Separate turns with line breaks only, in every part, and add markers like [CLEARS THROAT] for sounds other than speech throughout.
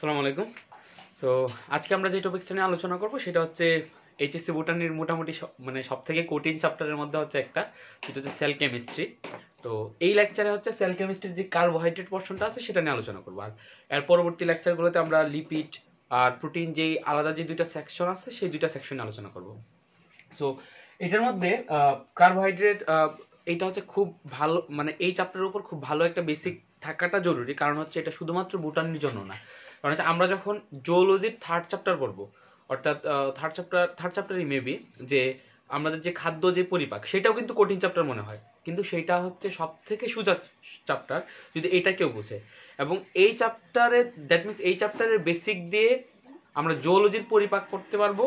আসসালামু আলাইকুম সো আজকে আমরা যে টপিক্সটা নিয়ে আলোচনা করব সেটা হচ্ছে এইচএসসি বুটানির মোটামুটি মানে সব থেকে কঠিন চ্যাপ্টারের মধ্যে হচ্ছে একটা, সেটা হচ্ছে সেল কেমিস্ট্রি তো এই লেকচারে হচ্ছে সেল কেমিস্ট্রির যে কার্বোহাইড্রেট পোর্শনটা আছে সেটা নিয়ে আলোচনা করব। আর এর পরবর্তী লেকচারগুলোতে আমরা লিপিড আর প্রোটিন যেই আলাদা যে দুইটা সেকশন আছে সেই দুইটা সেকশনে আলোচনা করব। সো এটার মধ্যে কার্বোহাইড্রেট এটা হচ্ছে খুব ভালো মানে এই চ্যাপ্টারের উপর খুব ভালো একটা বেসিক থাকাটা জরুরি। কারণ হচ্ছে এটা শুধুমাত্র বুটানির জন্য না। কারণ হচ্ছে আমরা যখন জুওলজির থার্ড চ্যাপ্টার পড়ব, অর্থাৎ থার্ড চ্যাপ্টার থার্ড চ্যাপ্টারই মেবি যে আমাদের যে খাদ্য যে পরিপাক, সেটাও কিন্তু কঠিন চ্যাপ্টার মনে হয়। কিন্তু সেটা হচ্ছে সব থেকে সোজা চ্যাপ্টার যদি এটা কেউ বুঝে। এবং এই চ্যাপ্টারের দ্যাট মিনস এই চ্যাপ্টারের বেসিক দিয়ে আমরা জুওলজির পরিপাক করতে পারব।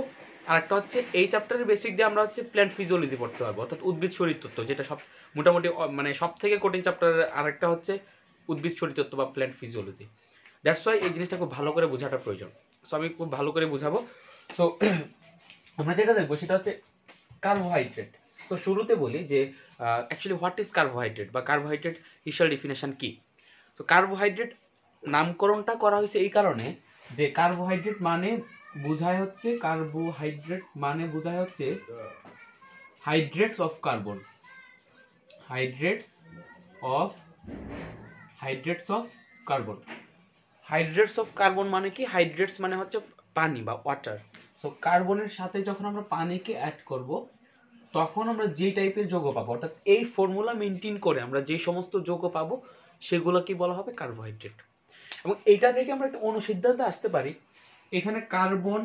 আর একটা হচ্ছে এই চ্যাপ্টারের বেসিক দিয়ে আমরা হচ্ছে প্ল্যান্ট ফিজিওলজি পড়তে পারব, অর্থাৎ উদ্ভিদ শরীরতত্ত্ব যেটা সব, মোটামুটি মানে সব থেকে কঠিন চ্যাপ্টারের আরেকটা হচ্ছে উদ্ভিদ শরীরতত্ত্ব বা প্ল্যান্ট ফিজিওলজি দ্যাটস ওয়াই এই জিনিসটা খুব ভালো করে বোঝাটা প্রয়োজন। সো আমি খুব ভালো করে বোঝাবো। সো [CLEARS THROAT] আমরা যেটা দেখব সেটা হচ্ছে কার্বোহাইড্রেট সো শুরুতে বলি যে অ্যাকচুয়ালি হোয়াট ইজ কার্বোহাইড্রেট বা কার্বোহাইড্রেট ইনিশিয়াল ডেফিনেশন কি? তো কার্বোহাইড্রেট নামকরণটা করা হয়েছে এই কারণে যে কার্বোহাইড্রেট মানে বোঝায় হচ্ছে কার্বোহাইড্রেট মানে বোঝায় হচ্ছে hydrates of carbon hydrates of hydrates of carbon hydrates of carbon মানে কি? হাইড্রেটস মানে হচ্ছে পানি বা ওয়াটার সো কার্বনের সাথে যখন আমরা পানিকে অ্যাড করব, তখন আমরা যে টাইপের যৌগ পাবো, অর্থাৎ এই ফর্মুলা মেনটেন করে আমরা যে সমস্ত যৌগ পাবো সেগুলো কি বলা হবে কার্বোহাইড্রেট এবং এইটা থেকে আমরা একটা অনুসিদ্ধান্তে আসতে পারি, এখানে কার্বন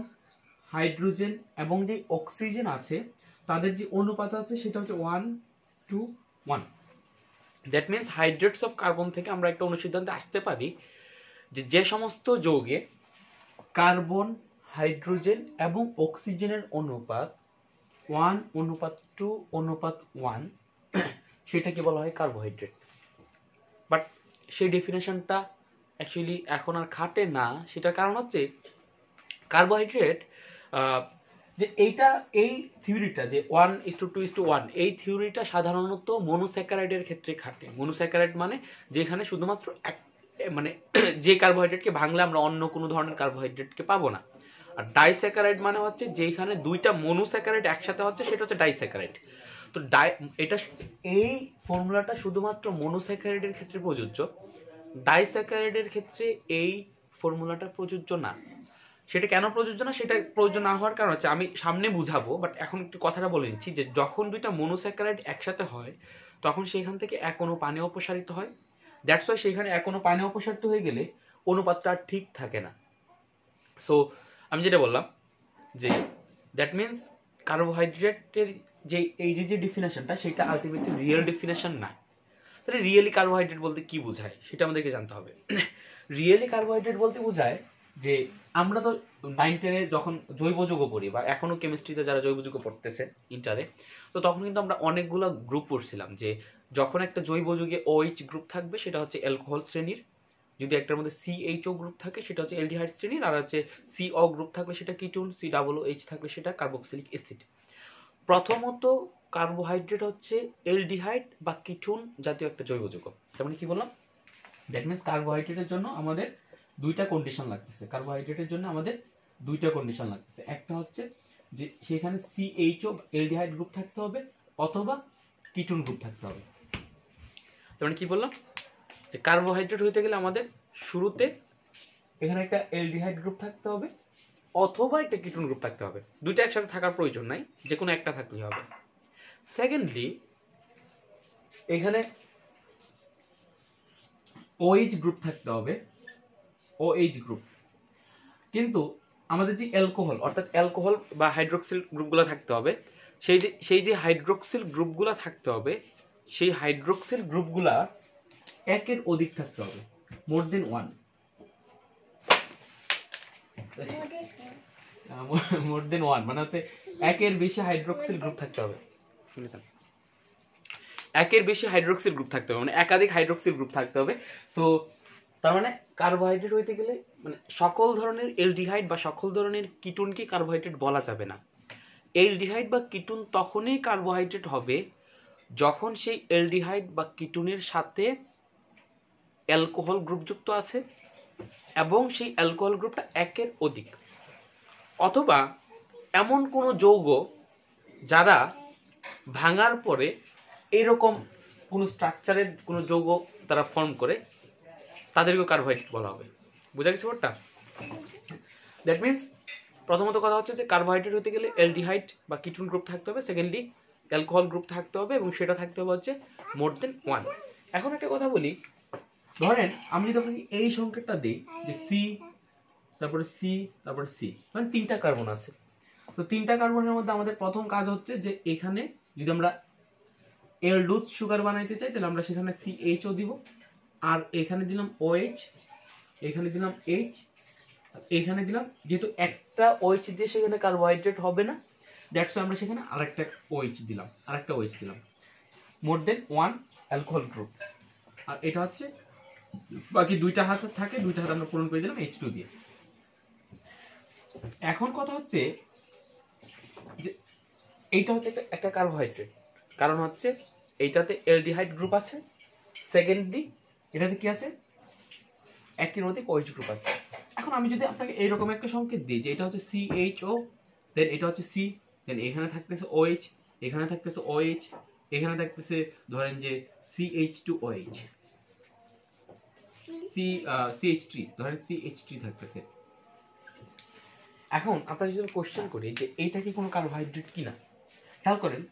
হাইড্রোজেন এবং যে অক্সিজেন আছে, তাদের যে অনুপাত আছে সেটা হচ্ছে one two one that means hydrates of carbon থেকে আমরা একটা অনুসিদ্ধান্তে আসতে পারি যে যে সমস্ত যৌগে কার্বন, হাইড্রোজেন এবং অক্সিজেনের অনুপাত ওয়ান, অনুপাত টু, অনুপাত ওয়ান, [CLEARS THROAT] সেটাকে বলা হয় কার্বোহাইড্রেট। বাট সেই ডেফিনেশনটা অ্যাকচুয়ালি এখন আর খাটে না। সেটার কারণ হচ্ছে কার্বোহাইড্রেট যে এইটা, এই থিওরিটা যে one is to two two is to, one থিওরিটা সাধারণত মনোস্যাকারাইডের ক্ষেত্রে খাটে। মনোস্যাকারাইড মানে যেখানে শুধুমাত্র এক মানে [CLEARS THROAT] যে কার্বোহাইড্রেটকে ভাঙলে আমরা অন্য কোনো ধরনের কার্বোহাইড্রেটকে পাবো না। আর ডাইস্যাকারাইড মানে হচ্ছে যেখানে দুইটা মনোস্যাকারাইড একসাথে হচ্ছে, সেটা হচ্ছে ডাইস্যাকারাইড। তো ডাই, এটা এই ফর্মুলাটা শুধুমাত্র মনোস্যাকারাইডের ক্ষেত্রে প্রযোজ্য। ডাইস্যাকারাইডের ক্ষেত্রে এই ফর্মুলাটা প্রযোজ্য না। সেটা কেন প্রযোজ্য না? সেটা প্রয়োজন না হওয়ার কারণ হচ্ছে, আমি সামনে বুঝাবো বাট এখন একটু কথাটা বলে নিচ্ছি যে যখন দুইটা মনোস্যাকারাইড একসাথে হয়, তখন সেখান থেকে এক অনু পানি অপসারিত হয় দ্যাটস ওয়াই সেখানে এক পানি অপসারিত হয়ে গেলে অনুপাতটা ঠিক থাকে না। সো আমি যেটা বললাম যে দ্যাট মিনস কার্বোহাইড্রেটের যে এই যে যে ডেফিনেশনটা সেটা আলটিমেটলি রিয়েল ডেফিনেশন না। তাহলে রিয়েলি কার্বোহাইড্রেট বলতে কি বোঝায়, সেটা আমাদেরকে জানতে হবে। রিয়েলি কার্বোহাইড্রেট বলতে বোঝায় যে আমরা তো নাইন টেনে যখন জৈব যৌগ পড়ি, বা এখনও কেমিস্ট্রিতে যারা জৈব যৌগ পড়তেছে ইন্টারে তো তখন কিন্তু আমরা অনেকগুলো গ্রুপ পড়ছিলাম যে যখন একটা জৈব যৌগে ওএইচ গ্রুপ থাকবে, সেটা হচ্ছে অ্যালকোহল শ্রেণির। যদি একটার মধ্যে সিএইচও গ্রুপ থাকে, সেটা হচ্ছে এলডিহাইড শ্রেণির। আর হচ্ছে সিও গ্রুপ থাকলে সেটা কিটুন সি ডাবল এইচ থাকলে সেটা কার্বক্সিলিক অ্যাসিড প্রথমত কার্বোহাইড্রেট হচ্ছে এলডিহাইড বা কিটুন জাতীয় একটা জৈব যৌগ। তার মানে কি বললাম? দ্যাট মিনস কার্বোহাইড্রেটের জন্য আমাদের দুইটা কন্ডিশন লাগতেছে। কার্বোহাইড্রেটের জন্য আমাদের দুইটা কন্ডিশন লাগতেছে। একটা হচ্ছে যে সেখানে সিএইচও এলডিহাইড গ্রুপ থাকতে হবে, অথবা কিটুন গ্রুপ থাকতে হবে। মানে কি বললাম? যে কার্বোহাইড্রেট হইতে গেলে আমাদের শুরুতে এখানে একটা এলডিহাইড গ্রুপ থাকতে হবে অথবা একটা কিটুন গ্রুপ থাকতে হবে। দুইটা একসাথে থাকার প্রয়োজন নাই যে কোনো একটা থাকলেই হবে। সেকেন্ডলি এখানে ওএইচ গ্রুপ থাকতে হবে। ওএইচ গ্রুপ কিন্তু আমাদের যে অ্যালকোহল অর্থাৎ অ্যালকোহল বা হাইড্রোক্সিল গ্রুপগুলো থাকতে হবে, সেই যে সেই যে হাইড্রোক্সিল গ্রুপগুলো থাকতে হবে সেই হাইড্রোক্সিল গ্রুপগুলা একের অধিক থাকতে হবে। মোর দেন ওয়ান মোর দেন ওয়ান মানে হচ্ছে একের বেশি হাইড্রোক্সিল গ্রুপ থাকতে হবে। শুনেছেন। একের বেশি হাইড্রোক্সিল গ্রুপ থাকতে হবে মানে একাধিক হাইড্রোক্সিল গ্রুপ থাকতে হবে। সো তার মানে কার্বোহাইড্রেট হইতে গেলে মানে সকল ধরনের এলডিহাইড বা সকল ধরনের কিটুনকে কার্বোহাইড্রেট বলা যাবে না। এলডিহাইড বা কিটুন তখনই কার্বোহাইড্রেট হবে যখন সেই এলডিহাইড বা কিটুনের সাথে অ্যালকোহল গ্রুপ যুক্ত আছে এবং সেই অ্যালকোহল গ্রুপটা একের অধিক, অথবা এমন কোনো যৌগ যারা ভাঙার পরে এরকম কোনো স্ট্রাকচারের কোনো যৌগ তারা ফর্ম করে, তাদেরকেও কার্বোহাইড্রেট বলা হবে। বুঝা গেছে ব্যাপারটা? দ্যাট মিনস প্রথমত কথা হচ্ছে যে কার্বোহাইড্রেট হতে গেলে এলডিহাইড বা কিটুন গ্রুপ থাকতে হবে। সেকেন্ডলি অ্যালকোহল গ্রুপ থাকতে হবে এবং সেটা থাকতে হবে হচ্ছে মোর দেন ওয়ান এখন একটা কথা বলি, ধরেন আমি যদি আপনাকে এই সংকেতটা দিই যে সি তারপরে সি তারপরে সি মানে তিনটা কার্বন আছে। তো তিনটা কার্বনের মধ্যে আমাদের প্রথম কাজ হচ্ছে যে এখানে যদি আমরা এল লুজ সুগার বানাইতে চাই, তাহলে আমরা সেখানে সি এইচও দিব। আর এখানে দিলাম ও এইচ এখানে দিলাম এইচ এখানে দিলাম, যেহেতু একটা ওইচ দিয়ে সেখানে কার্বোহাইড্রেট হবে না দ্যাটস আমরা সেখানে আরেকটা ওইচ দিলাম, আরেকটা ওইচ দিলাম। More than one alcohol group আর এটা হচ্ছে, বাকি দুইটা হাত থাকে, দুইটা হাত আমরা পূরণ করে দিলাম এইচ টু দিয়ে। এখন কথা হচ্ছে যে এইটা হচ্ছে একটা একটা কার্বোহাইড্রেট কারণ হচ্ছে এইটাতে এলডিহাইড গ্রুপ আছে। সেকেন্ডলি এটাতে কি আছে? একটির অধিক ওইচ গ্রুপ আছে। এখন আমি যদি আপনাকে এইরকম একটা সংকেত দিই যে এটা হচ্ছে সি এইচ ও দেন এটা হচ্ছে সি দেন এখানে থাকতেছে ওএইচ এখানে থাকতেছে ওএইচ এখানে থাকতেছে ধরেন যে C H two OH C C H three ধরেন সি এইচ থ্রি থাকতেছে। এখন আপনাকে যদি কোশ্চেন করি যে এইটা কি কোনো কার্বোহাইড্রেট কিনা? খেয়াল করেন,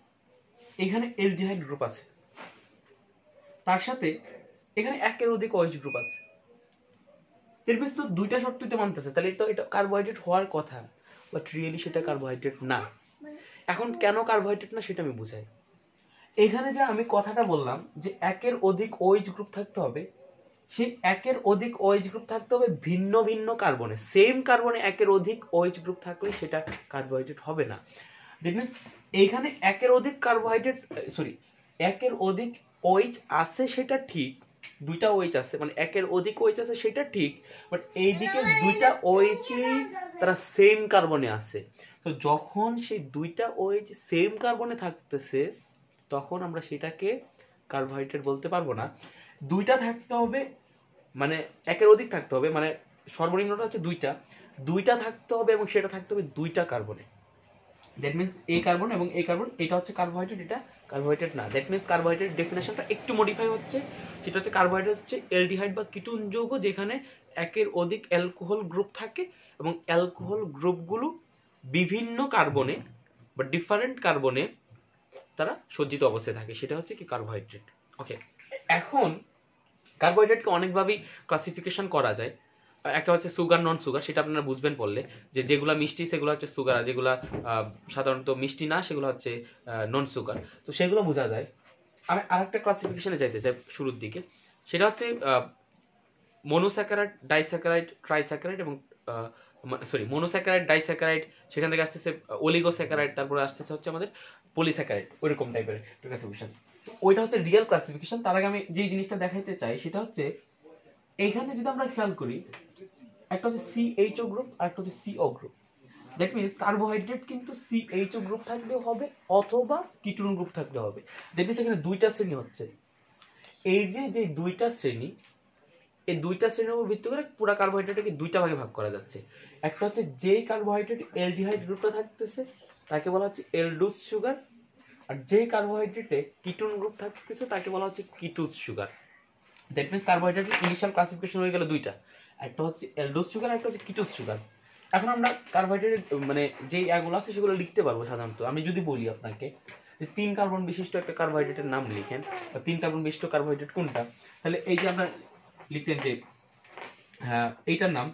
এখানে এলডিহাইড গ্রুপ আছে। তার সাথে এখানে একের অধিক ওএইচ গ্রুপ আছে। এর বেশ তো দুইটা শর্তই তো মানতেছে, তাহলে তো এটা কার্বোহাইড্রেট হওয়ার কথা বাট রিয়েলি সেটা কার্বোহাইড্রেট না। এখন কেন কার্বোহাইড্রেট না সেটা আমি বুঝাই। এখানে যে আমি কথাটা বললাম যে একের অধিক ওএইচ গ্রুপ থাকতে হবে, সেই একের অধিক ওএইচ গ্রুপ থাকতে হবে ভিন্ন ভিন্ন কার্বনে সেম কার্বনে একের অধিক ওএইচ গ্রুপ থাকলে সেটা কার্বোহাইড্রেট হবে না। দ্যাট মিনস এইখানে একের অধিক কার্বোহাইড্রেট সরি একের অধিক ওএইচ আছে সেটা ঠিক, দুইটা ওএইচ আছে মানে একের অধিক ওএইচ আছে সেটা ঠিক বাট এইদিকে দুইটা ওএইচই তারা সেম কার্বনে আছে। তো যখন সেই দুইটা ওএইচ সেম কার্বনে থাকতেছে, তখন আমরা সেটাকে কার্বোহাইড্রেট বলতে পারব না। দুইটা থাকতে হবে মানে একের অধিক থাকতে হবে মানে সর্বনিম্নটা হচ্ছে দুইটা। দুইটা থাকতে হবে এবং সেটা থাকতে হবে দুইটা কার্বনে দ্যাট মিনস এই কার্বন এবং এই কার্বন এটা হচ্ছে কার্বোহাইড্রেট এটা কার্বোহাইড্রেট না। দ্যাট মিনস কার্বোহাইড্রেট ডেফিনেশনটা একটু মডিফাই হচ্ছে। সেটা হচ্ছে কার্বোহাইড্রেট হচ্ছে এলডিহাইড বা কিটুন যৌগ, যেখানে একের অধিক অ্যালকোহল গ্রুপ থাকে এবং অ্যালকোহল গ্রুপগুলো বিভিন্ন কার্বনে বা ডিফারেন্ট কার্বনে তারা সজ্জিত অবস্থায় থাকে। সেটা হচ্ছে কি কার্বোহাইড্রেট ওকে এখন কার্বোহাইড্রেটকে অনেকভাবেই ক্লাসিফিকেশন করা যায়। একটা হচ্ছে সুগার নন সুগার সেটা আপনারা বুঝবেন পড়লে যে যেগুলো মিষ্টি, সেগুলো হচ্ছে সুগার আর যেগুলো সাধারণত মিষ্টি না, সেগুলো হচ্ছে নন সুগার তো সেগুলো বোঝা যায়। আমি আরেকটা ক্লাসিফিকেশনে যাইতে চাই শুরুর দিকে। সেটা হচ্ছে মনোস্যাকারাইড ডাইস্যাকারাইড ট্রাইস্যাকারাইড এবং সরি মনোস্যাকারাইড ডাইস্যাকারাইড সেখান থেকে আসতেছে অলিগোস্যাকারাইড তারপরে আসতেছে হচ্ছে আমাদের পলিস্যাকারাইড ওইরকম টাইপের ক্লাসিফিকেশন ওইটা হচ্ছে রিয়েল ক্লাসিফিকেশন তার আগে আমি যে জিনিসটা দেখাইতে চাই, সেটা হচ্ছে এইখানে যদি আমরা খেয়াল করি, একটা হচ্ছে সিএইচও গ্রুপ আর একটা হচ্ছে CO group that means carbohydrate কিন্তু সিএইচও গ্রুপ থাকলেও হবে অথবা কিটোন গ্রুপ থাকলেও হবে। দ্যাট মিনস এখানে দুইটা শ্রেণি হচ্ছে। এই যে যে দুইটা শ্রেণি এই দুইটা শ্রেণির উপর ভিত্তি করে পুরো কার্বোহাইড্রেটকে দুইটা ভাগে ভাগ করা যাচ্ছে। একটা হচ্ছে যেই কার্বোহাইড্রেট এলডিহাইড গ্রুপটা থাকতেছে, তাকে বলা হচ্ছে এলডুস সুগার আর যেই কার্বোহাইড্রেটে কিটোন গ্রুপ থাকতেছে, তাকে বলা হচ্ছে কিটুস সুগার দ্যাট মিনস কার্বোহাইড্রেটের ইনিশিয়াল ক্লাসিফিকেশন হয়ে গেল দুইটা। একটা হচ্ছে এলডোস সুগার একটা হচ্ছে কিটোস সুগার এখন আমরা কার্বোহাইড্রেট মানে যে এগুলো আছে, সেগুলো লিখতে পারব সাধারণত। আমি যদি বলি আপনাকে যে তিন কার্বন বিশিষ্ট একটা কার্বোহাইড্রেটের নাম লিখেন, বা তিন কার্বন বিশিষ্ট কার্বোহাইড্রেট কোনটা, তাহলে এই যে আমরা লিখলেন যে হ্যাঁ এইটার নাম,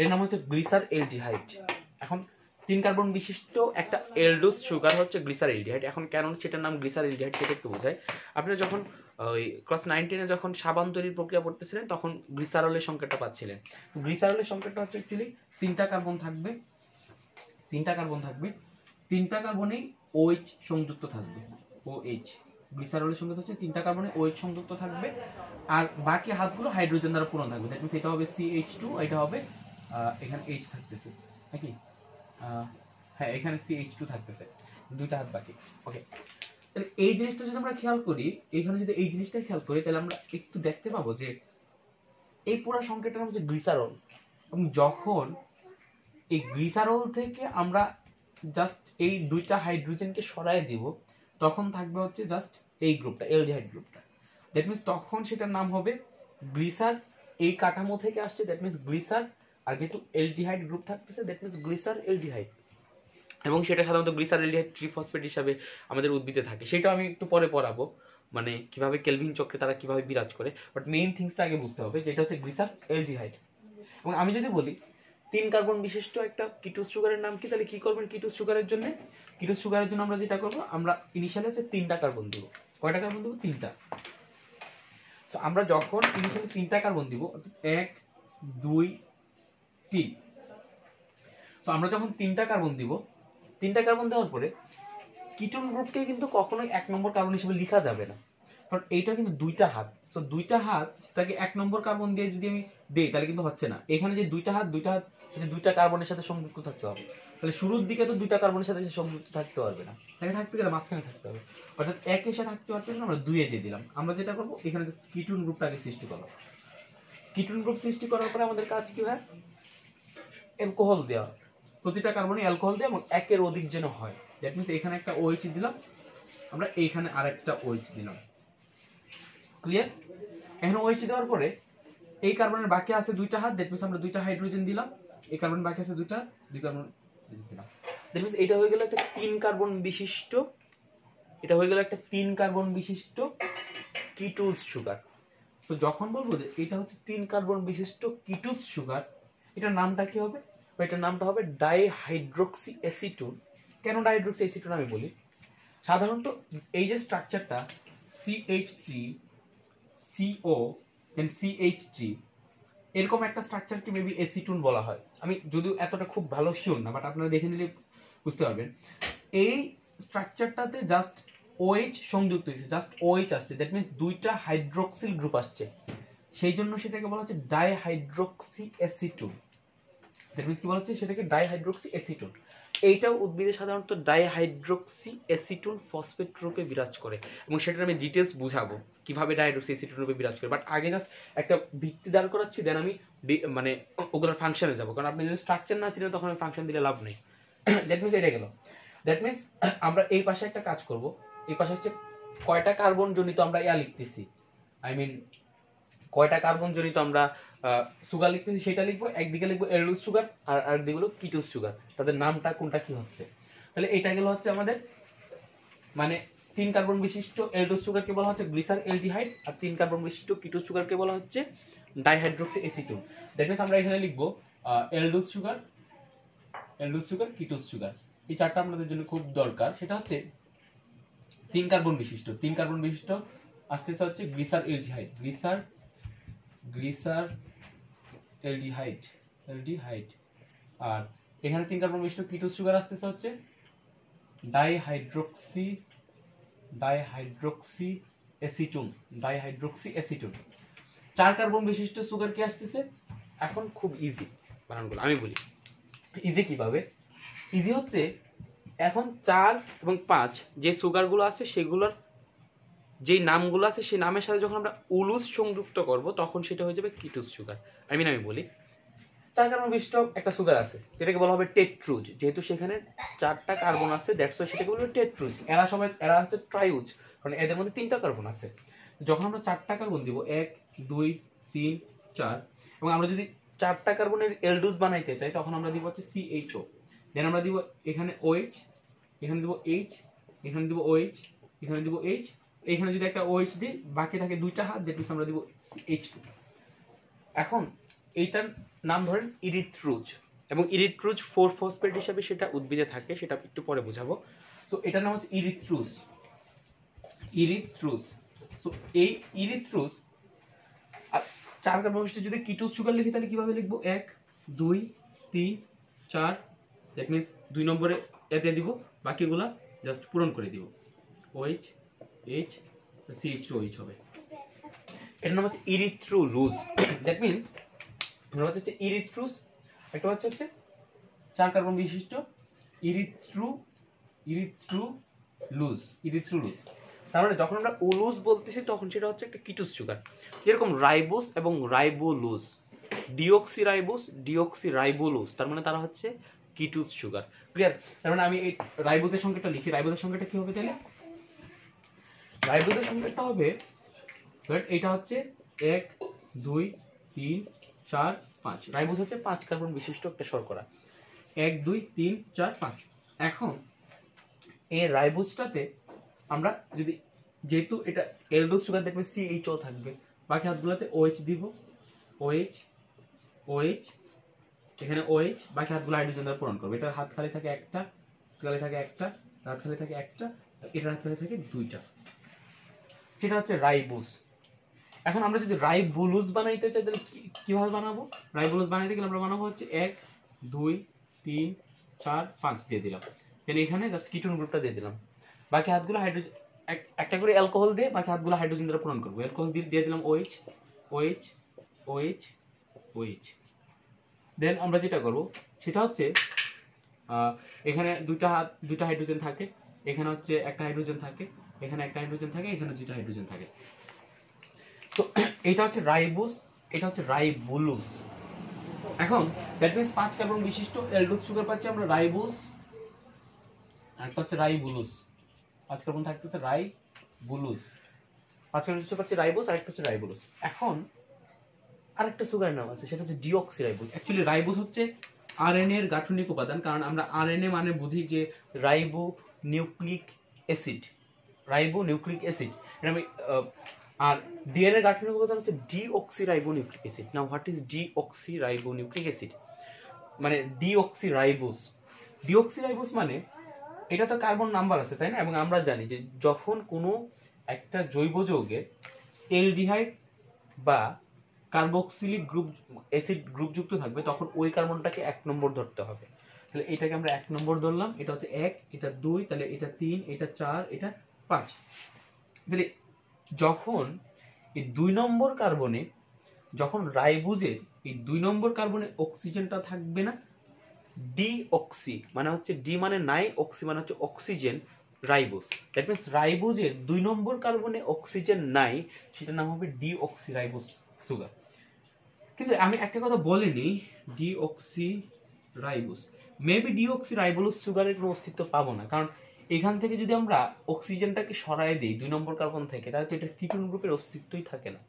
এর নাম হচ্ছে গ্লিসার এলডিহাইড। এখন, তিন কার্বন বিশিষ্ট একটা এলডোস সুগার হচ্ছে গ্লিসার এলডিহাইড। এখন কেন সেটার নাম গ্লিসার এলডিহাইড সেটা একটু বোঝায় আপনারা যখন, ওই ক্লাস নাইন টেনে যখন সাবান তৈরির প্রক্রিয়া পড়তেছিলেন তখন গ্লিসারলের সংকেতটা পাচ্ছিলেন। গ্লিসারলের সংকেতটা হচ্ছে অ্যাকচুয়ালি তিনটা কার্বন থাকবে, তিনটা কার্বন থাকবে, তিনটা কার্বনেই ওএইচ সংযুক্ত থাকবে ও এইচ গ্লিসারলের সংকেত হচ্ছে তিনটা কার্বনে ওএইচ সংযুক্ত থাকবে। আর বাকি হাতগুলো হাইড্রোজেন দ্বারা পূরণ থাকবে। দ্যাট মিনস এটা হবে সি এইচ টু এটা হবে এখানে এইচ থাকতেছে। নাকি? হ্যাঁ এখানে সি এইচ টু থাকতেছে। দুইটা হাত বাকি। ওকে তাহলে এই জিনিসটা যদি আমরা খেয়াল করি, এখানে যদি এই জিনিসটা খেয়াল করি, তাহলে আমরা একটু দেখতে পাবো যে এই পুরো সংকেতটার হচ্ছে গ্লিসারল এবং যখন এই গ্লিসারল থেকে আমরা জাস্ট এই দুইটা হাইড্রোজেনকে সরায় দিব তখন থাকবে হচ্ছে জাস্ট এই গ্রুপটা এলডিহাইড গ্রুপটা দ্যাট মিনস তখন সেটার নাম হবে গ্লিসার এই কাঠামো থেকে আসছে দ্যাট মিনস গ্লিসার আর যেহেতু এলডিহাইড গ্রুপ থাকতেছে দ্যাট মিনস গ্লিসার এলডিহাইড এবং সেটা সাধারণত গ্লিসার এলডিহাইড ট্রিফসফেট হিসাবে আমাদের উদ্ভিদে থাকে। সেটা আমি একটু পরে পড়াবো মানে কীভাবে কেলভিন চক্রে তারা কীভাবে বিরাজ করে। বাট মেইন থিংসটা আগে বুঝতে হবে, যেটা হচ্ছে গ্লিসার এলডিহাইড এবং আমি যদি বলি তিন কার্বন বিশিষ্ট একটা কিটোজ সুগারের নাম কি? তাহলে কি করবেন কিটোজ সুগারের জন্য? কিটোজ সুগারের জন্য আমরা যেটা করব, আমরা ইনিশিয়ালি হচ্ছে তিনটা কার্বন দিব। কয়টা কার্বন দিব? তিনটা। আমরা যখন ইনিশিয়ালি তিনটা কার্বন দিব এক, দুই, তিন। তো আমরা যখন তিনটা কার্বন দিব, তিনটা কার্বন দেওয়ার পরে কিটোন গ্রুপকে কিন্তু কখনোই এক নম্বর কার্বন হিসেবে লেখা যাবে না। কারণ এইটা কিন্তু দুইটা হাত। সো দুইটা হাত তাকে এক নম্বর কার্বন দিয়ে যদি আমি দেই, তাহলে কিন্তু হচ্ছে না। এখানে যে দুইটা হাত দুইটা হাত যদি দুইটা কার্বনের সাথে সংযুক্ত থাকতে হবে। তাহলে শুরুর দিকে তো দুইটা কার্বনের সাথে সে সংযুক্ত থাকতে পারবে না। তাকে থাকতে গেলে মাঝখানে থাকতে হবে। অর্থাৎ এক এসে থাকতে পারছে না, আমরা দুইয়ে দিয়ে দিলাম। আমরা যেটা করব, এখানে কিটুন গ্রুপটাকে সৃষ্টি করব। কিটুন গ্রুপ সৃষ্টি করার পরে আমাদের কাজ কি হয়? অ্যালকোহল দেওয়া প্রতিটা কার্বনে অ্যালকোহল দেওয়া এবং একের অধিক যেন হয়। দ্যাট মিনস এখানে একটা ওইচ দিলাম। আমরা এইখানে আরেকটা ওইচ দিলাম। ক্লিয়ার এখন ওইচ দেওয়ার পরে এই কার্বনের বাকি আছে দুইটা হাত দ্যাট মিনস আমরা দুইটা হাইড্রোজেন দিলাম। এই কার্বন বাকি আছে দুইটা, দুই কার্বন দিলাম। দ্যাট মিনস এটা হয়ে গেল একটা তিন কার্বন বিশিষ্ট, এটা হয়ে গেল একটা তিন কার্বন বিশিষ্ট কিটোজ সুগার তো যখন বলব যে এটা হচ্ছে তিন কার্বন বিশিষ্ট কিটোজ সুগার এটার নামটা কি হবে? এটার নামটা হবে ডাইহাইড্রোক্সি অ্যাসিটুন কেন ডাইহাইড্রোক্সি অ্যাসিটুন আমি বলি? সাধারণত এই যে স্ট্রাকচারটা CH three CO then CH three এরকম একটা স্ট্রাকচারকে মেবি এসিটুন বলা হয়। আমি যদিও এতটা খুব ভালো শিওর না বাট আপনারা দেখে নিলে বুঝতে পারবেন। এই স্ট্রাকচারটাতে জাস্ট ওএইচ সংযুক্ত হয়েছে জাস্ট ওএইচ আসছে। দ্যাট মিনস দুইটা হাইড্রোক্সিল গ্রুপ আসছে। সেই জন্য সেটাকে বলা হচ্ছে ডাইহাইড্রোক্সি অ্যাসিটুন দ্যাট মিনস কি বলা হচ্ছে? সেটাকে ডাইহাইড্রোক্সি অ্যাসিটুন এইটাও উদ্ভিদে সাধারণত ডাইহাইড্রোক্সি অ্যাসিটুন ফসফেট রূপে বিরাজ করে। এবং সেটার আমি ডিটেলস বুঝাবো, কীভাবে ডাইহাইড্রোক্সি অ্যাসিটুন রূপে বিরাজ করে। বাট আগে জাস্ট একটা ভিত্তি দাঁড় করাচ্ছি দেন আমি মানে ওগুলোর ফাংশনে যাব। কারণ আপনি যদি স্ট্রাকচার না চিনেন, তখন আমি ফাংশন দিলে লাভ নেই। [COUGHS] দ্যাট মিনস এটা গেল। দ্যাট মিনস আমরা এই পাশে একটা কাজ করব। এই পাশে হচ্ছে কয়টা কার্বন জনিত আমরা ইয়া লিখতেছি। আই মিন কয়টা কার্বন জনিত আমরা সুগার লিখতেছি সেটা লিখব, একদিকে লিখব এলডুস সুগার আর আরেকদিকে হলো কিটোস সুগার তাদের নামটা, কোনটা, কি হচ্ছে? তাহলে এটা গেল হচ্ছে আমাদের মানে তিন কার্বন বিশিষ্ট এলডোস সুগারকে বলা হচ্ছে গ্লিসার এলডিহাইড আর তিন কার্বন বিশিষ্ট কিটোস সুগারকে বলা হচ্ছে ডাইহাইড্রোক্সি অ্যাসিটুন দ্যাট আমরা এখানে লিখব aldose sugar aldose sugar ketose sugar এই চারটা আমাদের জন্য খুব দরকার। সেটা হচ্ছে তিন কার্বন বিশিষ্ট। তিন কার্বন বিশিষ্ট আসতেছে হচ্ছে glyceraldehyde glycer glyceraldehyde aldehyde আর এখানে তিন কার্বন বিশিষ্ট কিটোজ সুগার আসতেছে হচ্ছে dihydroxy dihydroxy acetone dihydroxy acetone চার কার্বন বিশিষ্ট সুগার কি আসতেছে? এখন খুব ইজি বানানগুলো, আমি বলি। ইজি কীভাবে? ইজি হচ্ছে এখন চার এবং পাঁচ যে সুগারগুলো আছে সেগুলোর যেই নামগুলো আছে, সেই নামের সাথে যখন আমরা উলুস সংযুক্ত করব, তখন সেটা হয়ে যাবে কিটুস সুগার আই মিন আমি বলি চার কার্বন বিশিষ্ট একটা সুগার আছে, যেটাকে বলা হবে টেট্রুজ। যেহেতু সেখানে চারটা কার্বন আছে দ্যাটস সেটাকে বলবে টেট্রুজ। এরা সবাই, এরা হচ্ছে ট্রাইউজ কারণ এদের মধ্যে তিনটা কার্বন আছে। যখন আমরা চারটা কার্বন দিব, এক, দুই, তিন, চার, এবং আমরা যদি চারটা কার্বনের এলডুস বানাইতে চাই, তখন আমরা দিব হচ্ছে সিএইচও দেন আমরা দিব এখানে ওএইচ এখানে দিব এইচ এখানে দিব ওএইচ এখানে দিব এইচ এখানে যদি একটা ওএইচ দিই, বাকি থাকে দুইটা হাত দ্যাট মিনস আমরা দিব এইচ টু এখন এইটার নাম ধরেন ইরিথ্রুজ এবং ইরিথ্রুজ ফোর ফসফেট হিসাবে সেটা উদ্ভিদে থাকে, সেটা একটু পরে বোঝাবো। সো এটার নাম হচ্ছে ইরিথ্রুজ ইরিথ্রুজ সো এই ইরিথ্রুজ আর চার কার্বন বিশিষ্ট যদি কিটোজ সুগার লিখি, তাহলে কীভাবে লিখব? এক, দুই, তিন, চার দ্যাট মিনস দুই নম্বরে এতে দিব, বাকিগুলা জাস্ট পূরণ করে দিব। OH H CH two H হবে। এটার নাম হচ্ছে ইরিথ্রুলুজ দ্যাট মিনস এটা হচ্ছে ইরিথ্রুস একটা হচ্ছে হচ্ছে চার কার্বন বিশিষ্ট ইরিথ্রু ইরিথ্রু লুজ ইরিথ্রুলুজ তার মানে যখন আমরা উলুজ বলতেছি, তখন সেটা হচ্ছে একটা কিটোস সুগার যেরকম রাইবোস এবং রাইবোলুজ ডিঅক্সিরাইবোস ডিঅক্সিরাইবোলোস তার মানে তারা হচ্ছে কিটুস সুগার ক্লিয়ার তার মানে আমি এই রাইবোজের সংখ্যাটা লিখি। রাইবোজের সংখ্যাটা কি হবে তাহলে? রাইবোজের সংখ্যাটা হবে। ধরেন এটা হচ্ছে এক, দুই, তিন, চার, পাঁচ। রাইবোজ হচ্ছে পাঁচ কার্বন বিশিষ্ট একটা শর্করা। এক, দুই, তিন, চার, পাঁচ। এখন এই রাইবোজটাতে আমরা যদি যেহেতু এটা এলডোজ সুগার, দেখবে সি এইচ ও থাকবে। বাকি হাতগুলোতে ওএইচ দিব। ওএইচ ওএইচ এখানে ওএইচ বাকি হাতগুলো হাইড্রোজেন দ্বারা পূরণ করবে। এটার হাত খালি থাকে একটা, খালি থাকে একটা হাত খালি থাকে একটা, এটার হাত খালি থাকে দুইটা। সেটা হচ্ছে রাইবোজ এখন আমরা যদি রাইবোলুজ বানাইতে চাই, তাহলে কীভাবে বানাবো? রাইবোলুজ বানাইতে গেলে আমরা বানাবো হচ্ছে এক, দুই, তিন, চার, পাঁচ দিয়ে দিলাম। তাহলে এখানে জাস্ট কিটোন গ্রুপটা দিয়ে দিলাম। বাকি হাতগুলো হাইড্রোজেন একটা করে অ্যালকোহল দিয়ে বাকি হাতগুলো হাইড্রোজেন দ্বারা পূরণ করব। অ্যালকোহল দিয়ে দিয়ে দিলাম OH OH OH OH then আমরা যেটা করব, সেটা হচ্ছে এখানে দুইটা হাত, দুইটা হাইড্রোজেন থাকে, এখানে হচ্ছে একটা হাইড্রোজেন থাকে। এখানে একটা হাইড্রোজেন থাকে, এখানে দুইটা হাইড্রোজেন থাকে। তো এটা হচ্ছে রাইবোস, এটা হচ্ছে রাইবোলুস। এখন দ্যাট মিন্স পাঁচ কার্বন বিশিষ্ট এলডোজ সুগার পাচ্ছি আমরা, রাইবোস। আর একটা হচ্ছে রাইবুলুস। পাঁচ কার্বন থাকতেছে রাইবুলুস। পাঁচ কার্বন বিশিষ্ট পাচ্ছি রাইবোস আর একটা হচ্ছে রাইবুলুস। এখন, আরেকটা সুগারের নাম আছে, সেটা হচ্ছে ডিঅক্সি রাইবোস অ্যাকচুয়ালি রাইবোস হচ্ছে আরএনএ এর গাঠনিক উপাদান, কারণ আমরা আরএনএ মানে বুঝি যে ribo nucleic acid. Ribo nucleic acid. এটা আমি আর ডিএনএ গাঠনিক উপাদান হচ্ছে deoxy ribo nucleic acid. Now what is deoxy ribo nucleic acid? মানে ডিঅক্সি রাইবোস ডিঅক্সি রাইবোস মানে এটা তো কার্বন নাম্বার আছে, তাই না? এবং আমরা জানি যে যখন কোনো একটা জৈব যৌগের এলডিহাইড বা কার্বক্সিলিক গ্রুপ, অ্যাসিড গ্রুপ যুক্ত থাকবে, তখন ওই কার্বনটাকে এক নম্বর ধরতে হবে। তাহলে এটাকে আমরা এক নম্বর ধরলাম, এটা হচ্ছে এক, এটা দুই, তাহলে এটা তিন, এটা চার, এটা পাঁচ। তাহলে যখন এই দুই নম্বর কার্বনে, যখন রাইবোজের এই দুই নম্বর কার্বনে অক্সিজেনটা থাকবে না ডি অক্সি মানে হচ্ছে ডি মানে নাই, অক্সি মানে হচ্ছে অক্সিজেন রাইবোস দ্যাট মিনস রাইবোজের দুই নম্বর কার্বনে অক্সিজেন নাই, সেটার নাম হবে ডি অক্সি রাইবোস সুগার। কিন্তু আমি একটা কথা বলিনি deoxy ribose maybe deoxy ribose সুগারের কোনো অস্তিত্ব পাবো না, কারণ এখান থেকে যদি আমরা অক্সিজেনটাকে সরাই দিই, দুই নম্বর কার্বন থেকে, তাহলে তো এটা কিটোন গ্রুপের অস্তিত্বই থাকে না।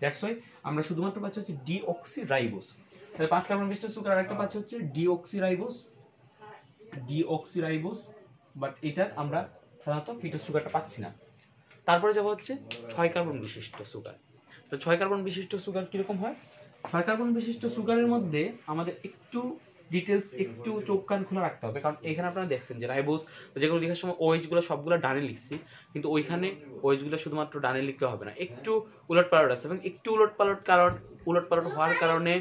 দ্যাটস ওয়াই আমরা শুধুমাত্র পাচ্ছি হচ্ছে ডি অক্সি রাইবোস তাহলে পাঁচ কার্বন বিশিষ্ট সুগার আরেকটা পাচ্ছি হচ্ছে deoxy ribose D ribose but এটার আমরা সাধারণত কিটো সুগারটা পাচ্ছি না। তারপরে যাব হচ্ছে ছয় কার্বন বিশিষ্ট সুগার তো ছয় কার্বন বিশিষ্ট সুগার কীরকম হয়? ছয় কার্বন বিশিষ্ট সুগারের মধ্যে আমাদের একটু ডিটেলস একটু চোখ কান খোলা রাখতে হবে। কারণ এখানে আপনারা দেখছেন যে রাইবোস যেগুলো লেখার সময় ওয়েজগুলো সবগুলো ডানে লিখছি কিন্তু ওইখানে ওয়েজগুলো শুধুমাত্র ডানে লিখলে হবে না। একটু উলট পালট আছে এবং একটু উলট পালট কারণ উলট পালট হওয়ার কারণে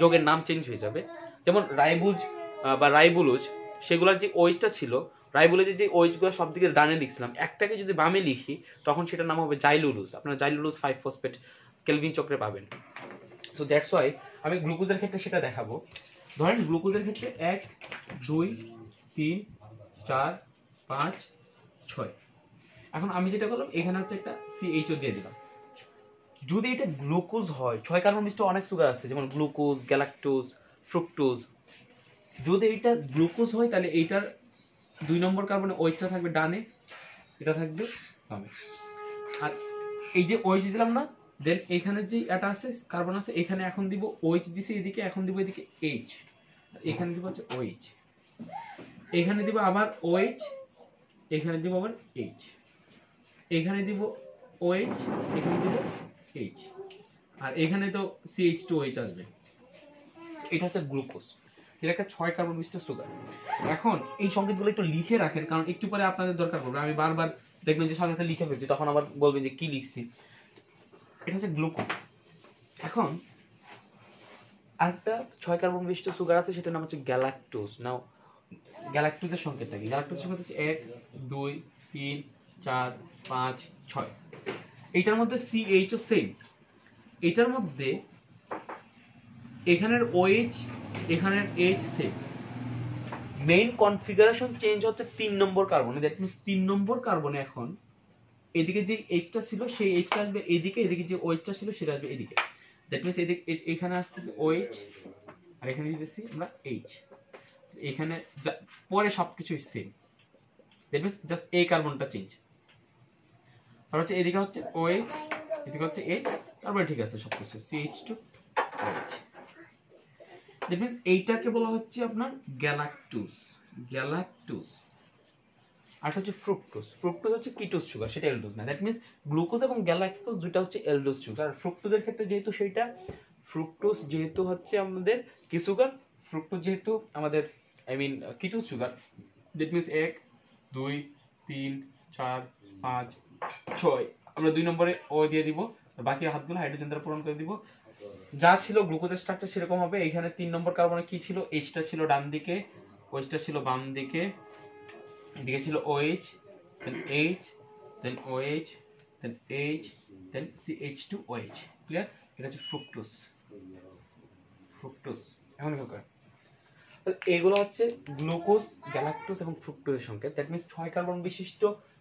যোগের নাম চেঞ্জ হয়ে যাবে। যেমন রাইবুজ বা রাইবুলুজ সেগুলোর যে ওয়েজটা ছিল রাইবুলেজের যে ওয়েজগুলো সব দিকে ডানে লিখছিলাম একটাকে যদি বামে লিখি তখন সেটার নাম হবে জাইলুলুজ। আপনারা জাইলুলুজ ফাইভ ফসফেট কেলভিন চক্রে পাবেন। সো দ্যাটস ওয়াই আমি গ্লুকোজের ক্ষেত্রে সেটা দেখাবো। ধরেন গ্লুকোজের ক্ষেত্রে এক, দুই, তিন, চার, পাঁচ, ছয়। এখন আমি যেটা করলাম, এখানে হচ্ছে একটা সিএইচও দিয়ে দিলাম। যদি এটা গ্লুকোজ হয়, ছয় কার্বন মিষ্ট অনেক সুগার আছে, যেমন গ্লুকোজ, গ্যালাক্টোজ, ফ্রুক্টোজ। যদি এটা গ্লুকোজ হয়, তাহলে এইটার দুই নম্বর কার্বনে ওইচটা থাকবে ডানে, এটা থাকবে বামে। আর এই যে ওইচ দিলাম না দেন এখানে যে এটা আছে কার্বন আছে, এখানে এখন দিব ওইচ দিছি এদিকে, এখন দিব এদিকে এইচ এখানে দিব হচ্ছে ওইচ এখানে দিব আবার ওইচ এখানে দিব আবার এইচ এখানে দিব ওএইচ এখানে দিব এইচ আর এখানে তো সিএইচ টু এইচ আসবে। এটা হচ্ছে গ্লুকোজ এটা একটা ছয় কার্বন মিষ্ট সুগার এখন এই সংকেতগুলো একটু লিখে রাখেন, কারণ একটু পরে আপনাদের দরকার পড়বে। আমি বারবার দেখবেন যে সাথে সাথে লিখে ফেলছি, তখন আবার বলবেন যে কি লিখছি। এটা হচ্ছে গ্লুকোজ। এখন আরেকটা ছয় কার্বন বিশিষ্ট সুগার আছে, সেটার নাম হচ্ছে গ্যালাক্টোজ। নাও গ্যালাক্টোজের সংকেতটা কি? গ্যালাক্টোজ সংকেত হচ্ছে এক, দুই, তিন, চার, পাঁচ, ছয়। এইটার মধ্যে সি এইচ ও সেম এটার মধ্যে এখানের ওএইচ এখানের H same main configuration change হচ্ছে তিন নম্বর কার্বনে দ্যাট মিনস তিন নম্বর কার্বনে এখন এদিকে যে এইচটা ছিল, সেই এইচটা আসবে এদিকে এদিকে যে ওএইচটা ছিল, সেটা আসবে এদিকে। দ্যাট মিনস এদিক এখানে আসতেছে ওএইচ আর এখানে দিতেছি আমরা এইচ এখানে পরে সবকিছুই সেম দ্যাট মিনস জাস্ট এই কার্বনটা চেঞ্জ আর হচ্ছে এদিকে হচ্ছে ওএইচ এদিকে হচ্ছে এইচ তারপরে ঠিক আছে সবকিছু। CH two OH that means এইটাকে বলা হচ্ছে আপনার গ্যালাক্টুস গ্যালাক্টুস আর হচ্ছে ফ্রুক্টোজ ফ্রুক্টোজ হচ্ছে কিটোজ সুগার সেটা এলডোজ না। দ্যাট মিনস গ্লুকোজ এবং গ্যালাক্টোজ দুটো হচ্ছে এলডোজ সুগার আর ফ্রুক্টোজের ক্ষেত্রে যেহেতু সেইটা ফ্রুক্টোজ যেহেতু হচ্ছে আমাদের কি সুগার ফ্রুক্টোজ যেহেতু আমাদের I mean ketose sugar that means এক, দুই, তিন, চার, পাঁচ, ছয়। আমরা দুই নম্বরে ও দিয়ে দিব, বাকি হাতগুলো হাইড্রোজেন দ্বারা পূরণ করে দিব। যা ছিল গ্লুকোজের স্ট্রাকচার সেরকম হবে। এখানে তিন নম্বর কার্বনে কি ছিল? এইচটা ছিল ডান দিকে ওইচটা ছিল বাম দিকে। এদিকে ছিল OH then H, then OH then H, then CH2OH clear এটা হচ্ছে ফ্রুক্টোজ ফ্রুক্টোজ এখন কি করে এগুলো হচ্ছে গ্লুকোজ গ্যালাক্টোজ এবং ফ্রুক্টোজের সংকেত। দ্যাট মিনস ছয় কার্বন বিশিষ্ট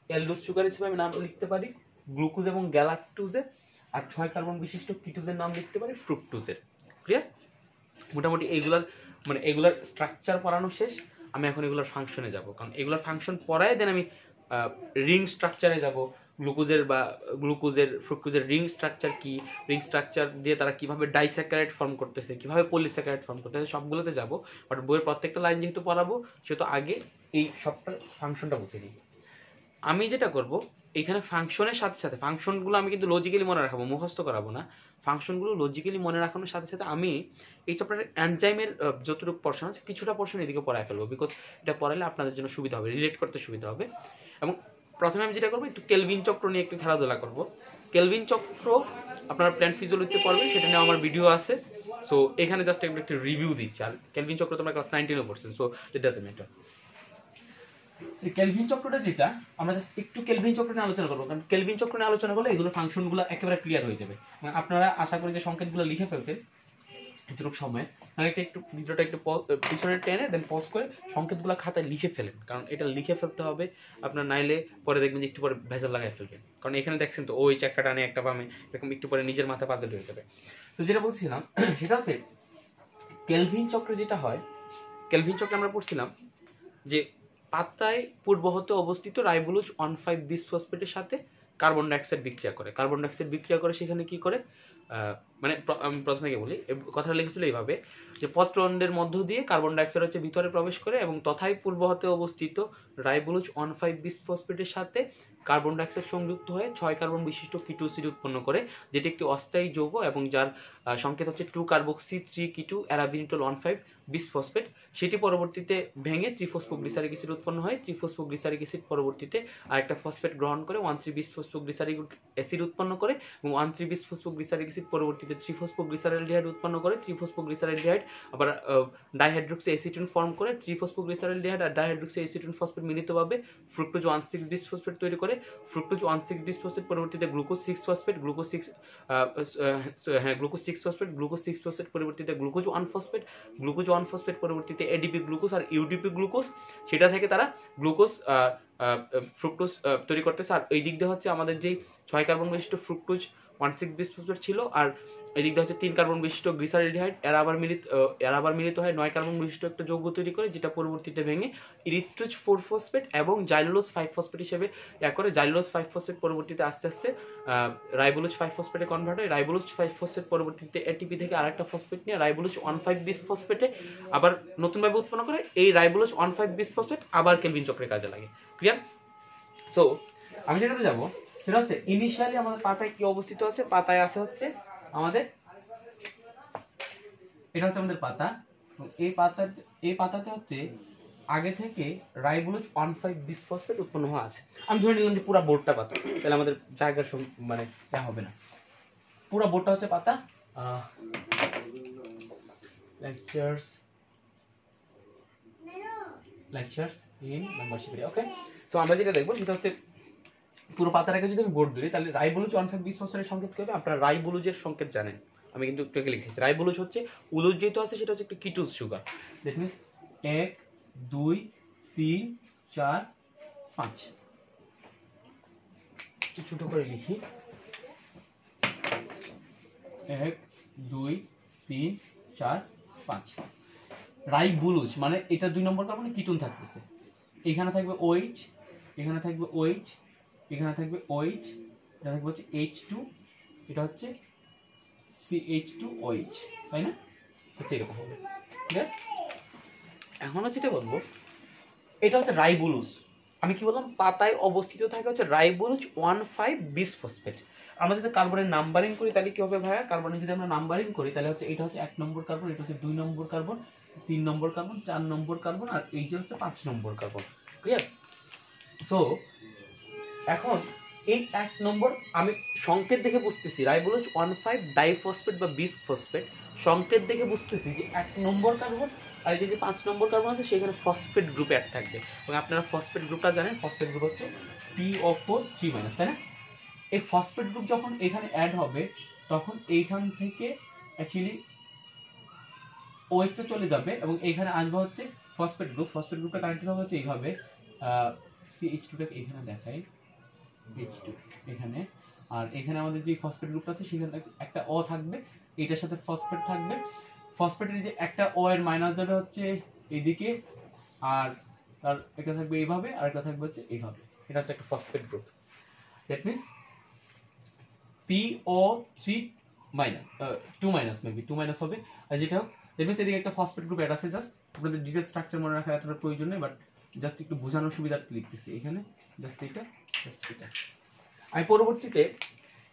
এলডোজ সুগার হিসেবে আমি নাম লিখতে পারি। গ্লুকোজ এবং গ্যালাক্টোজের আর ছয় কার্বন বিশিষ্ট কিটোজের নাম লিখতে পারি ফ্রুক্টোজের ক্লিয়ার মোটামুটি এইগুলার মানে এগুলার স্ট্রাকচার পড়ানো শেষ। আমি এখন এগুলোর ফাংশনে যাব। কারণ এগুলোর ফাংশন পড়ায় দেন আমি রিং স্ট্রাকচারে যাব। গ্লুকোজের বা গ্লুকোজের ফ্রুক্টোজের রিং স্ট্রাকচার কি? রিং স্ট্রাকচার দিয়ে তারা কীভাবে ডাইস্যাকারাইড ফর্ম করতেছে? কীভাবে পলিস্যাকারাইড ফর্ম করতেছে? সবগুলোতে যাব। বাট বইয়ের প্রত্যেকটা লাইন যেহেতু পড়াবো, সেহেতু আগে এই সবটা ফাংশনটা বুঝে নিই আমি যেটা করব, এখানে ফাংশনের সাথে সাথে ফাংশনগুলো আমি কিন্তু লজিক্যালি মনে রাখাবো, মুখস্থ করাবো না। ফাংশনগুলো লজিক্যালি মনে রাখানোর সাথে সাথে আমি এই চ্যাপ্টারের অ্যানজাইমের যতটুকু পোর্শন আছে, কিছুটা পোর্শন এদিকে পড়ায় ফেলব বিকজ এটা পড়ালে আপনাদের জন্য সুবিধা হবে রিলেট করতে সুবিধা হবে। এবং প্রথমে আমি যেটা করব, একটু কেলভিন চক্র নিয়ে একটু খেলাধুলা করব। কেলভিন চক্র, আপনারা প্ল্যান ফিজিওলজিতে পড়বেন, সেটা নিয়ে আমার ভিডিও আছে। সো এখানে জাস্ট একটু রিভিউ দিচ্ছি। আর কেলভিন চক্র তোমরা ক্লাস নাইনটিনে পড়ছেন সো এটা ম্যাটার কেলভিন চক্রটা যেটা, আমরা জাস্ট একটু কেলভিন চক্র নিয়ে আলোচনা করব। কারণ কেলভিন চক্র নিয়ে আলোচনা করলে এগুলো ফাংশনগুলো একেবারে ক্লিয়ার হয়ে যাবে। মানে আপনারা আশা করি যে সংকেতগুলো লিখে ফেলছেন। এতটুকু সময়। তাহলে এটা একটু, ভিডিওটা একটু পিছনে টেনে দেন পজ করে সংকেতগুলো খাতায় লিখে ফেলেন। কারণ এটা লিখে ফেলতে হবে। আপনার নাইলে পরে দেখবেন যে একটু পরে ভেজাল লাগাই ফেলবেন। কারণ এখানে দেখছেন তো ওই একটা টানে একটা বামে, এরকম একটু পরে নিজের মাথা পাতল হয়ে যাবে। তো যেটা বলছিলাম, [CLEARS THROAT] সেটা হচ্ছে কেলভিন চক্র যেটা হয় কেলভিন চক্রে আমরা পড়ছিলাম যে পাতায় পূর্ব হতে অবস্থিত রাইবোলোজ ওয়ান ফাইভ বিস ফসফেটের সাথে কার্বন ডাইঅক্সাইড বিক্রিয়া করে। কার্বন ডাইঅক্সাইড বিক্রিয়া করে সেখানে কি করে? মানে আমি প্রথমে কি বলি কথাটা লিখেছিল এইভাবে, যে পত্রণ্ডের মধ্য দিয়ে কার্বন ডাইঅক্সাইড হচ্ছে ভিতরে প্রবেশ করে এবং তথায় পূর্বহতে অবস্থিত রাইবোলোজ ওয়ান ফাইভ বিসফসফেটের সাথে কার্বন ডাইঅক্সাইড সংযুক্ত হয়ে ছয় কার্বন বিশিষ্ট কিটোসিড উৎপন্ন করে, যেটি একটি অস্থায়ী যৌগ এবং যার সংকেত হচ্ছে two carboxy three keto arabinitol one five bisphosphate সেটি পরবর্তীতে ভেঙে ত্রিফসফোগ্লিসারিক অ্যাসিড উৎপন্ন হয়। ত্রিফসফোগ্লিসারিক অ্যাসিড পরবর্তীতে আরেকটা ফসফেট গ্রহণ করে ওয়ান থ্রি বিসফসফোগ্লিসারিক অ্যাসিড উৎপন্ন করে এবং ওয়ান থ্রি বিসফসফোগ্লিসারিক অ্যাসিড পরবর্তীতে ত্রিফসফোগ্লিসারালডিহাইড উৎপন্ন করে ত্রিফসফোগ্লিসারালডিহাইড আবার ডাইহাইড্রোক্সি অ্যাসিটিন ফর্ম করে ত্রিফসফোগ্লিসারালডিহাইড আর ডাইহাইড্রোক্সি অ্যাসিটিন ফসফেট মিলিতভাবে ফ্রুক্টোজ ওয়ান সিক্স বিসফসফেট তৈরি করে। ফ্রুক্টোজ ওয়ান সিক্স বিসফসফেট পরবর্তীতে glucose six phosphate glucose six হ্যাঁ glucose six phosphate glucose six phosphate পরবর্তীতে glucose one phosphate glucose one phosphate পরবর্তীতে এডিপি গ্লুকোজ আর ইউডিপি গ্লুকোজ সেটা থেকে তারা গ্লুকোজ ফ্রুক্টোজ তৈরি করতেছে। আর এই দিক দিয়ে হচ্ছে আমাদের যেই ছয় কার্বন বিশিষ্ট ফ্রুক্টোজ ওয়ান সিক্স বিসফসফেট ছিল, আর এদিক দিয়ে হচ্ছে তিন কার্বন বিশিষ্ট গ্লিসারিডিহাইড এরা আবার মিলিত এরা আবার মিলিত হয় নয় কার্বন বিশিষ্ট একটা যৌগ তৈরি করে, যেটা পরবর্তীতে ভেঙে ইরিথ্রোজ ফোর ফসফেট এবং জাইলোলোজ ফাইভ ফসফেট হিসেবে এক করে। জাইলোলোজ ফাইভ ফসফেট পরবর্তীতে আস্তে আস্তে রাইবোলোজ ফাইভ ফসফেটে কনভার্ট হয়। রাইবোলোজ ফাইভ ফসফেট পরবর্তীতে এটিপি থেকে আরেকটা ফসফেট নিয়ে রাইবোলোজ ওয়ান ফাইভ বিস ফসফেটে আবার নতুনভাবে উৎপন্ন করে। এই ribulose one five bis phosphate আবার কেলভিন চক্রে কাজে লাগে। ক্লিয়ার সো আমি যেটাতে যাব সেটা হচ্ছে ইনিশিয়ালি আমাদের পাতায় কি অবস্থিত আছে? পাতায় আছে হচ্ছে আমাদের, এটা হচ্ছে আমাদের পাতা। এই পাতার, এই পাতাতে হচ্ছে আগে থেকে রাইবোলোজ ওয়ান ফাইভ বিসফসফেট উৎপন্ন হওয়া আছে। আমি ধরে নিলাম যে পুরো বোর্ডটা পাতা। তাহলে আমাদের জায়গার মানে যা হবে না। পুরো বোর্ডটা হচ্ছে পাতা। Lectures lectures in membership okay so আমরা যেটা দেখব, সেটা হচ্ছে পুরো পাতাটাকে যদি আমি বোর্ড ধরি, তাহলে রাইবোলুজ ওয়ান ফাইভ বিশ বছরের সংকেত কি হবে? আপনারা রাইবোলুজের সংকেত জানেন। আমি কিন্তু একটু লিখেছি। রাইবোলুজ হচ্ছে উলুজ যেহেতু আছে, সেটা হচ্ছে একটু কিটুজ সুগার দ্যাট মিনস এক, দুই, তিন, চার, পাঁচ। একটু ছোট করে লিখি। এক, দুই, তিন, চার, পাঁচ। রাইবুলুজ মানে এটা দুই নম্বর কার্বনে কিটুন থাকতেছে। এখানে থাকবে ওইচ এখানে থাকবে ওইচ এখানে থাকবে ওইচ এটা থাকবে হচ্ছে এইচ টু এটা হচ্ছে সি এইচ টু ওইচ তাই না? হচ্ছে এরকম হবে। ঠিক আছে এখন এটা বলব, এটা হচ্ছে রাইবুলুস আমি কি বললাম? পাতায় অবস্থিত থাকে হচ্ছে ribulose one five bis phosphate আমরা যদি কার্বনের নাম্বারিং করি, তাহলে কি হবে ভাইয়া? কার্বনের যদি আমরা নাম্বারিং করি, তাহলে হচ্ছে এটা হচ্ছে এক নম্বর কার্বন, এটা হচ্ছে দুই নম্বর কার্বন, তিন নম্বর কার্বন, চার নম্বর কার্বন, আর এই যে হচ্ছে পাঁচ নম্বর কার্বন। ক্লিয়ার সো এখন এই এক নম্বর আমি সংকেত দেখে বুঝতেছি। রাইবোলোজ ওয়ান ফাইভ ডাইফসফেট বা বিস ফসফেট সংকেত দেখে বুঝতেছি যে এক নম্বর কার্বন আর এই যে পাঁচ নম্বর কার্বন আছে, সেখানে ফসফেট গ্রুপ অ্যাড থাকবে। এবং আপনারা ফসফেট গ্রুপটা জানেন ফসফেট গ্রুপ হচ্ছে P O four three minus তাই না? এই ফসফেট গ্রুপ যখন এখানে অ্যাড হবে, তখন এইখান থেকে অ্যাকচুয়ালি ওয়েস্টে চলে যাবে এবং এইখানে আসবে হচ্ছে ফসফেট গ্রুপ ফসফেট গ্রুপটা কানেক্টেড হবে হচ্ছে এইভাবে সি এইচ টুটাকে এখানে দেখাই। এখানে। আর এখানে আমাদের যে ফসফেট আছে, সেখানে একটা ও থাকবে, এটার সাথে ফসফেট থাকবে। ফসফেটের যে একটা ও এর মাইনাস যাবে হচ্ছে আর তার থাকবে এইভাবে আর থাকবে হচ্ছে এইভাবে এটা হচ্ছে একটা phosphate group that means P O three minus two minus maybe two minus হবে। আর যেটা হোক দ্যাট মিনস এদিকে একটা ফসফেট গ্রুপ অ্যাড আছে জাস্ট আপনাদের ডিটেল স্ট্রাকচার মনে রাখা এতটা প্রয়োজন নেই বাট জাস্ট একটু বোঝানোর সুবিধার্থে লিখতেছি এখানে। জাস্ট এটা জাস্ট এটা। আমি পরবর্তীতে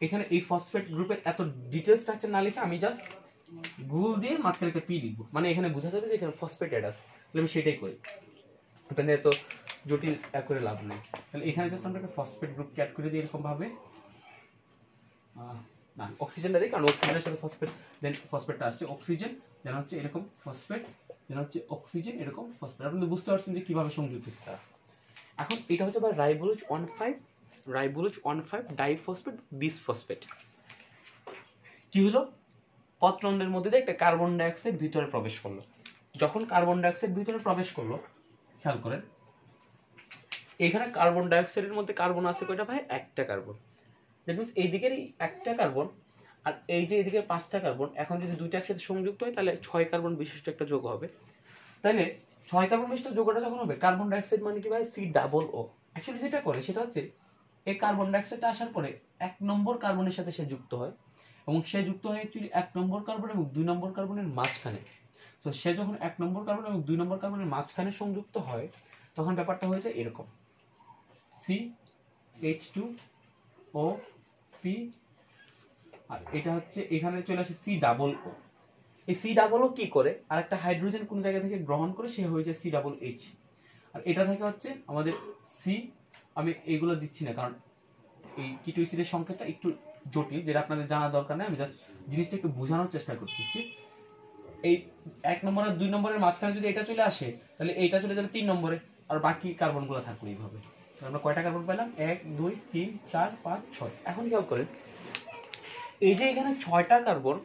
এখানে এই ফসফেট গ্রুপের এত ডিটেল স্ট্রাকচার না লিখে আমি জাস্ট গুল দিয়ে মাঝখানে একটা পি লিখব। মানে এখানে বোঝা যাবে যে এখানে ফসফেট অ্যাড আছে। তাহলে আমি সেটাই করি। আপনাদের এত জটিল এক করে লাভ নেই। তাহলে এখানে জাস্ট আমরা একটা ফসফেট গ্রুপ অ্যাড করে দিই এরকম ভাবে। আহ, না অক্সিজেনটা দিই কারণ অক্সিজেনের সাথে ফসফেট দেন ফসফেটটা আসছে। অক্সিজেন যেন হচ্ছে এরকম ফসফেট যেন হচ্ছে অক্সিজেন এরকম ফসফেট আপনি বুঝতে পারছেন যে কীভাবে সংযুক্ত তারা। এখন এটা হচ্ছে আবার ribulose one five ribulose one five diphosphate bis phosphate কি হলো? পত্রন্ডের মধ্যে দিয়ে একটা কার্বন ডাইঅক্সাইড ভিতরে প্রবেশ করল। যখন কার্বন ডাইঅক্সাইড ভিতরে প্রবেশ করল, খেয়াল করেন, এখানে কার্বন ডাইঅক্সাইডের মধ্যে কার্বন আছে কয়টা ভাই? একটা কার্বন দ্যাট মিনস এই দিকের এই একটা কার্বন আর এই যে এদিকে পাঁচটা কার্বন এখন যদি দুইটা একসাথে সংযুক্ত হয়, তাহলে ছয় কার্বন বিশিষ্ট একটা যৌগ হবে। তাহলে ছয় কার্বন বিশিষ্ট যৌগটা যখন হবে কার্বন ডাইঅক্সাইড মানে কি ভাই? সি ডাবল ও অ্যাকচুয়ালি যেটা করে, সেটা হচ্ছে, এই কার্বন ডাইঅক্সাইডটা আসার পরে এক নম্বর কার্বনের সাথে সে যুক্ত হয় এবং সে যুক্ত হয় অ্যাকচুয়ালি এক নম্বর কার্বন এবং দুই নম্বর কার্বনের মাঝখানে। তো সে যখন এক নম্বর কার্বন এবং দুই নম্বর কার্বনের মাঝখানে সংযুক্ত হয়, তখন ব্যাপারটা হয়ে যায় এরকম। C H two O P আর এটা হচ্ছে এখানে চলে আসে সি ডাবল ও এই সি ডাবল ও কি করে? আর একটা হাইড্রোজেন কোন জায়গা থেকে গ্রহণ করে, সে হয়ে যায় সি ডাবল এইচ আর এটা থেকে হচ্ছে আমাদের সি আমি এইগুলো দিচ্ছি না, কারণ এই কিটো অ্যাসিডের সংখ্যাটা একটু জটিল, যেটা আপনাদের জানা দরকার নেই, আমি জাস্ট জিনিসটা একটু বোঝানোর চেষ্টা করতেছি। এই এক নম্বর আর দুই নম্বরের মাঝখানে যদি এটা চলে আসে, তাহলে এইটা চলে যাবে তিন নম্বরে, আর বাকি কার্বনগুলো থাকবে এইভাবে। আমরা কয়টা কার্বন পেলাম এক, দুই, তিন, চার, পাঁচ, ছয়। এখন খেয়াল করেন? এই যে এখানে ছয়টা কার্বন,